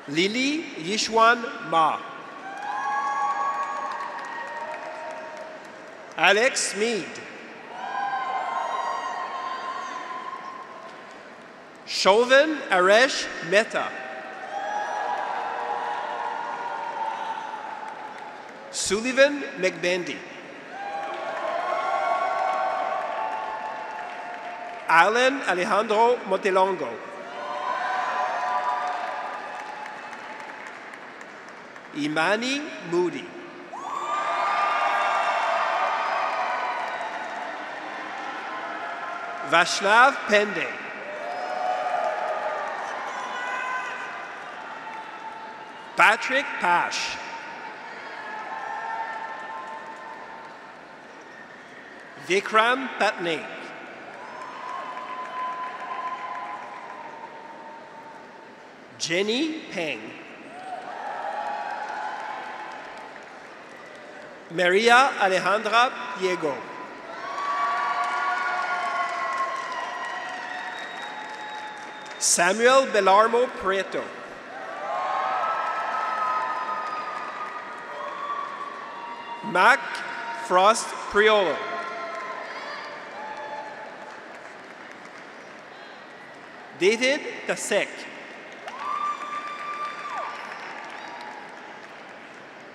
Lily Yishwan Ma. Alex Mead. Chauvin Aresh Mehta. Sullivan McBandy. Alan Alejandro Montelongo. Imani Moody. Vaishnav Pende. Patrick Pash. Vikram Patnaik. Jenny Peng. Maria Alejandra Diego. Samuel Belarmo Prieto. Mac Frost Priolo. David Tasek.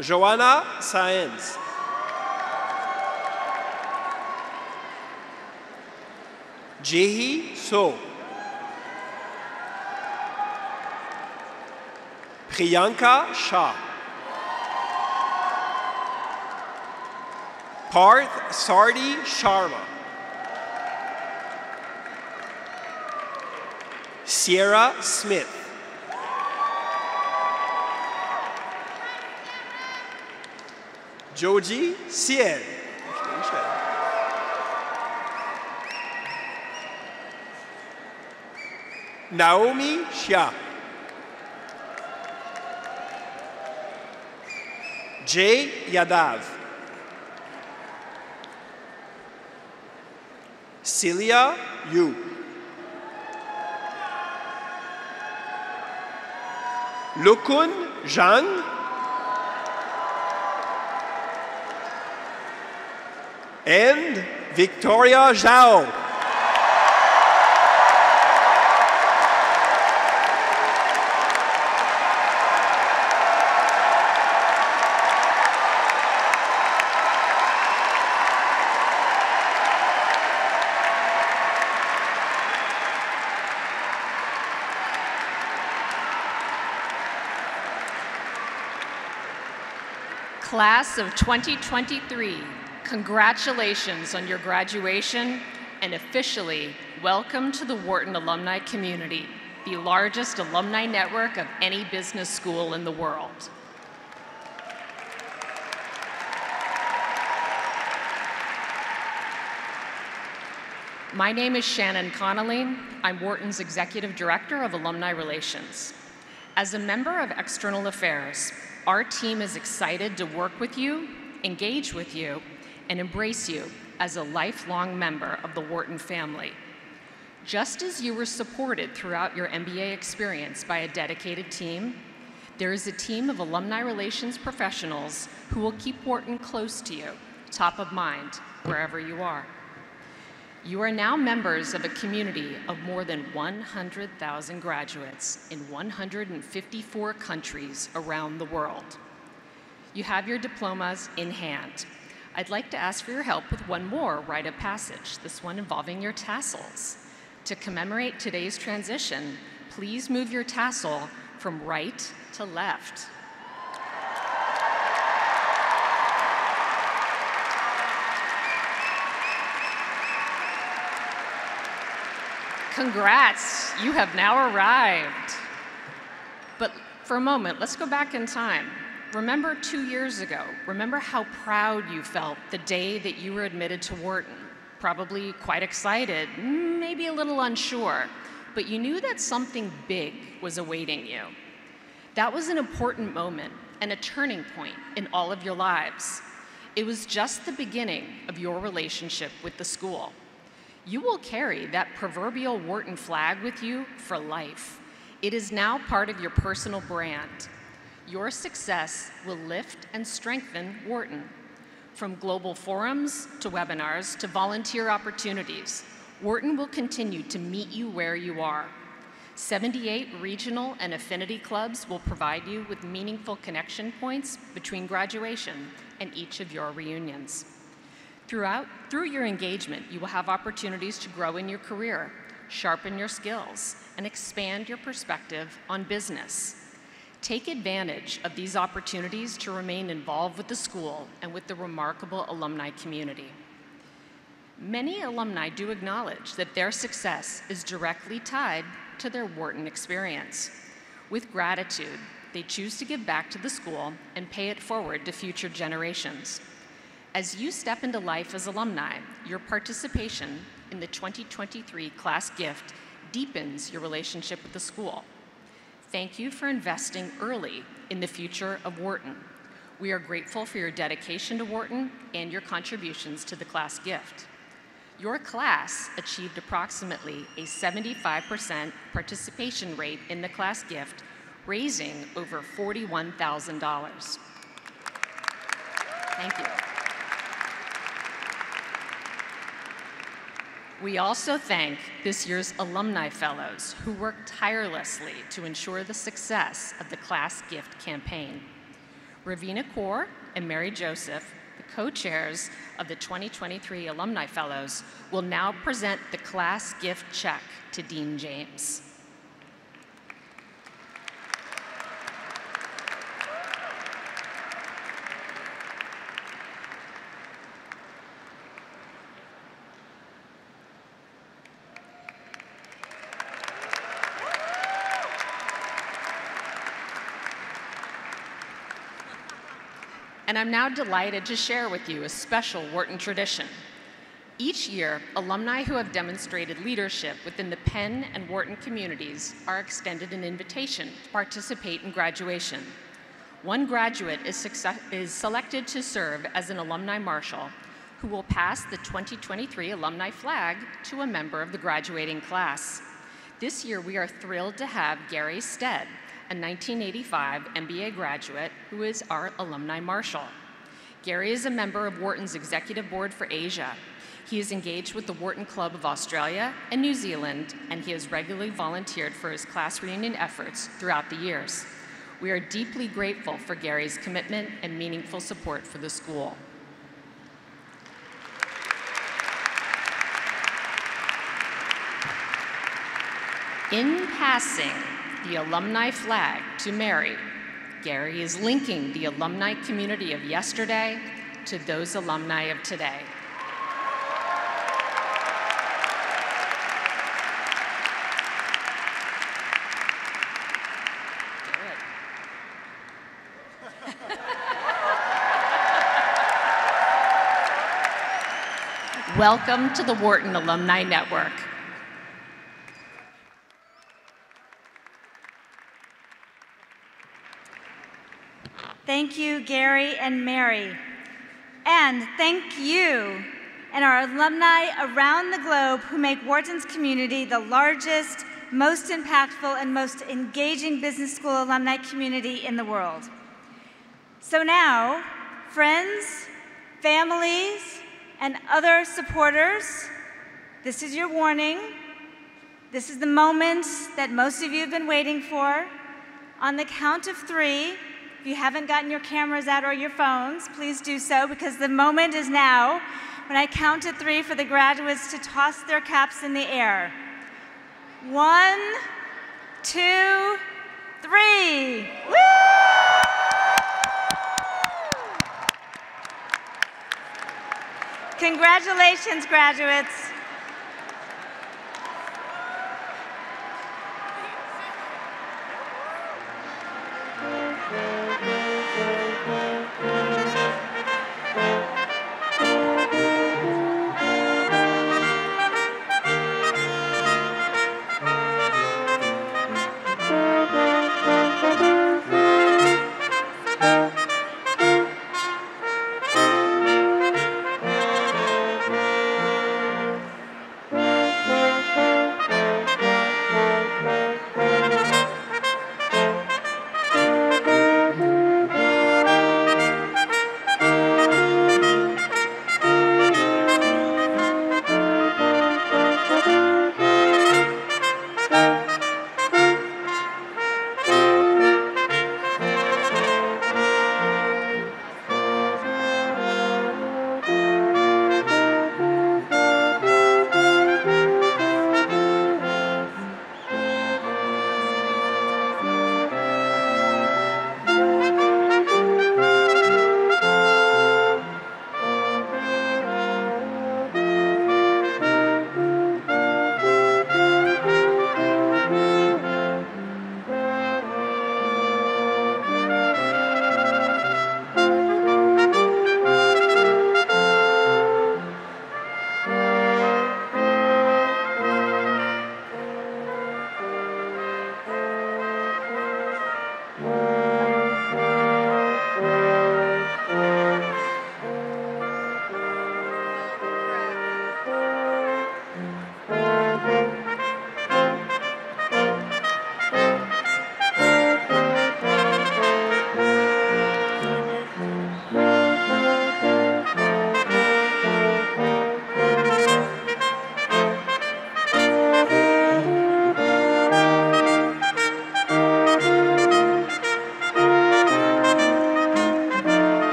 Joanna Saenz. Jehi So. Priyanka Shah. Parth Sardi Sharma. Sierra Smith. Joji Sien. Naomi Xia. Jay Yadav. Celia Yu. Lukun Zhang. And Victoria Zhao. Class of 2023, congratulations on your graduation and officially welcome to the Wharton alumni community, the largest alumni network of any business school in the world. My name is Shannon Connolly. I'm Wharton's Executive Director of Alumni Relations. As a member of External Affairs, our team is excited to work with you, engage with you, and embrace you as a lifelong member of the Wharton family. Just as you were supported throughout your MBA experience by a dedicated team, there is a team of alumni relations professionals who will keep Wharton close to you, top of mind, wherever you are. You are now members of a community of more than 100,000 graduates in 154 countries around the world. You have your diplomas in hand. I'd like to ask for your help with one more rite of passage, this one involving your tassels. To commemorate today's transition, please move your tassel from right to left. Congrats, you have now arrived. But for a moment, let's go back in time. Remember two years ago, remember how proud you felt the day that you were admitted to Wharton. Probably quite excited, maybe a little unsure, but you knew that something big was awaiting you. That was an important moment and a turning point in all of your lives. It was just the beginning of your relationship with the school you will carry that proverbial Wharton flag with you for life. It is now part of your personal brand. Your success will lift and strengthen Wharton. From global forums to webinars to volunteer opportunities, Wharton will continue to meet you where you are. 78 regional and affinity clubs will provide you with meaningful connection points between graduation and each of your reunions. Throughout, through your engagement, you will have opportunities to grow in your career, sharpen your skills, and expand your perspective on business. Take advantage of these opportunities to remain involved with the school and with the remarkable alumni community. Many alumni do acknowledge that their success is directly tied to their Wharton experience. With gratitude, they choose to give back to the school and pay it forward to future generations. As you step into life as alumni, your participation in the 2023 class gift deepens your relationship with the school. Thank you for investing early in the future of Wharton. We are grateful for your dedication to Wharton and your contributions to the class gift. Your class achieved approximately a 75% participation rate in the class gift, raising over $41,000. Thank you. We also thank this year's Alumni Fellows who worked tirelessly to ensure the success of the Class Gift campaign. Ravina Kaur and Mary Joseph the co-chairs of the 2023 Alumni Fellows, will now present the class gift check to Dean James. And I'm now delighted to share with you a special Wharton tradition. Each year, alumni who have demonstrated leadership within the Penn and Wharton communities are extended an invitation to participate in graduation. One graduate is, is selected to serve as an alumni marshal who will pass the 2023 alumni flag to a member of the graduating class. This year, we are thrilled to have Gary Stead, a 1985 MBA graduate who is our alumni marshal. Gary is a member of Wharton's Executive Board for Asia. He is engaged with the Wharton Club of Australia and New Zealand, and he has regularly volunteered for his class reunion efforts throughout the years. We are deeply grateful for Gary's commitment and meaningful support for the school. In passing, the alumni flag to Mary, Gary is linking the alumni community of yesterday to those alumni of today. Welcome to the Wharton Alumni Network. Thank you, Gary and Mary. And thank you and our alumni around the globe who make Wharton's community the largest, most impactful, and most engaging business school alumni community in the world. So now, friends, families, and other supporters, this is your warning. This is the moment that most of you have been waiting for. On the count of three, if you haven't gotten your cameras out or your phones, please do so because the moment is now when I count to three for the graduates to toss their caps in the air. One, two, three. Woo! Congratulations, graduates.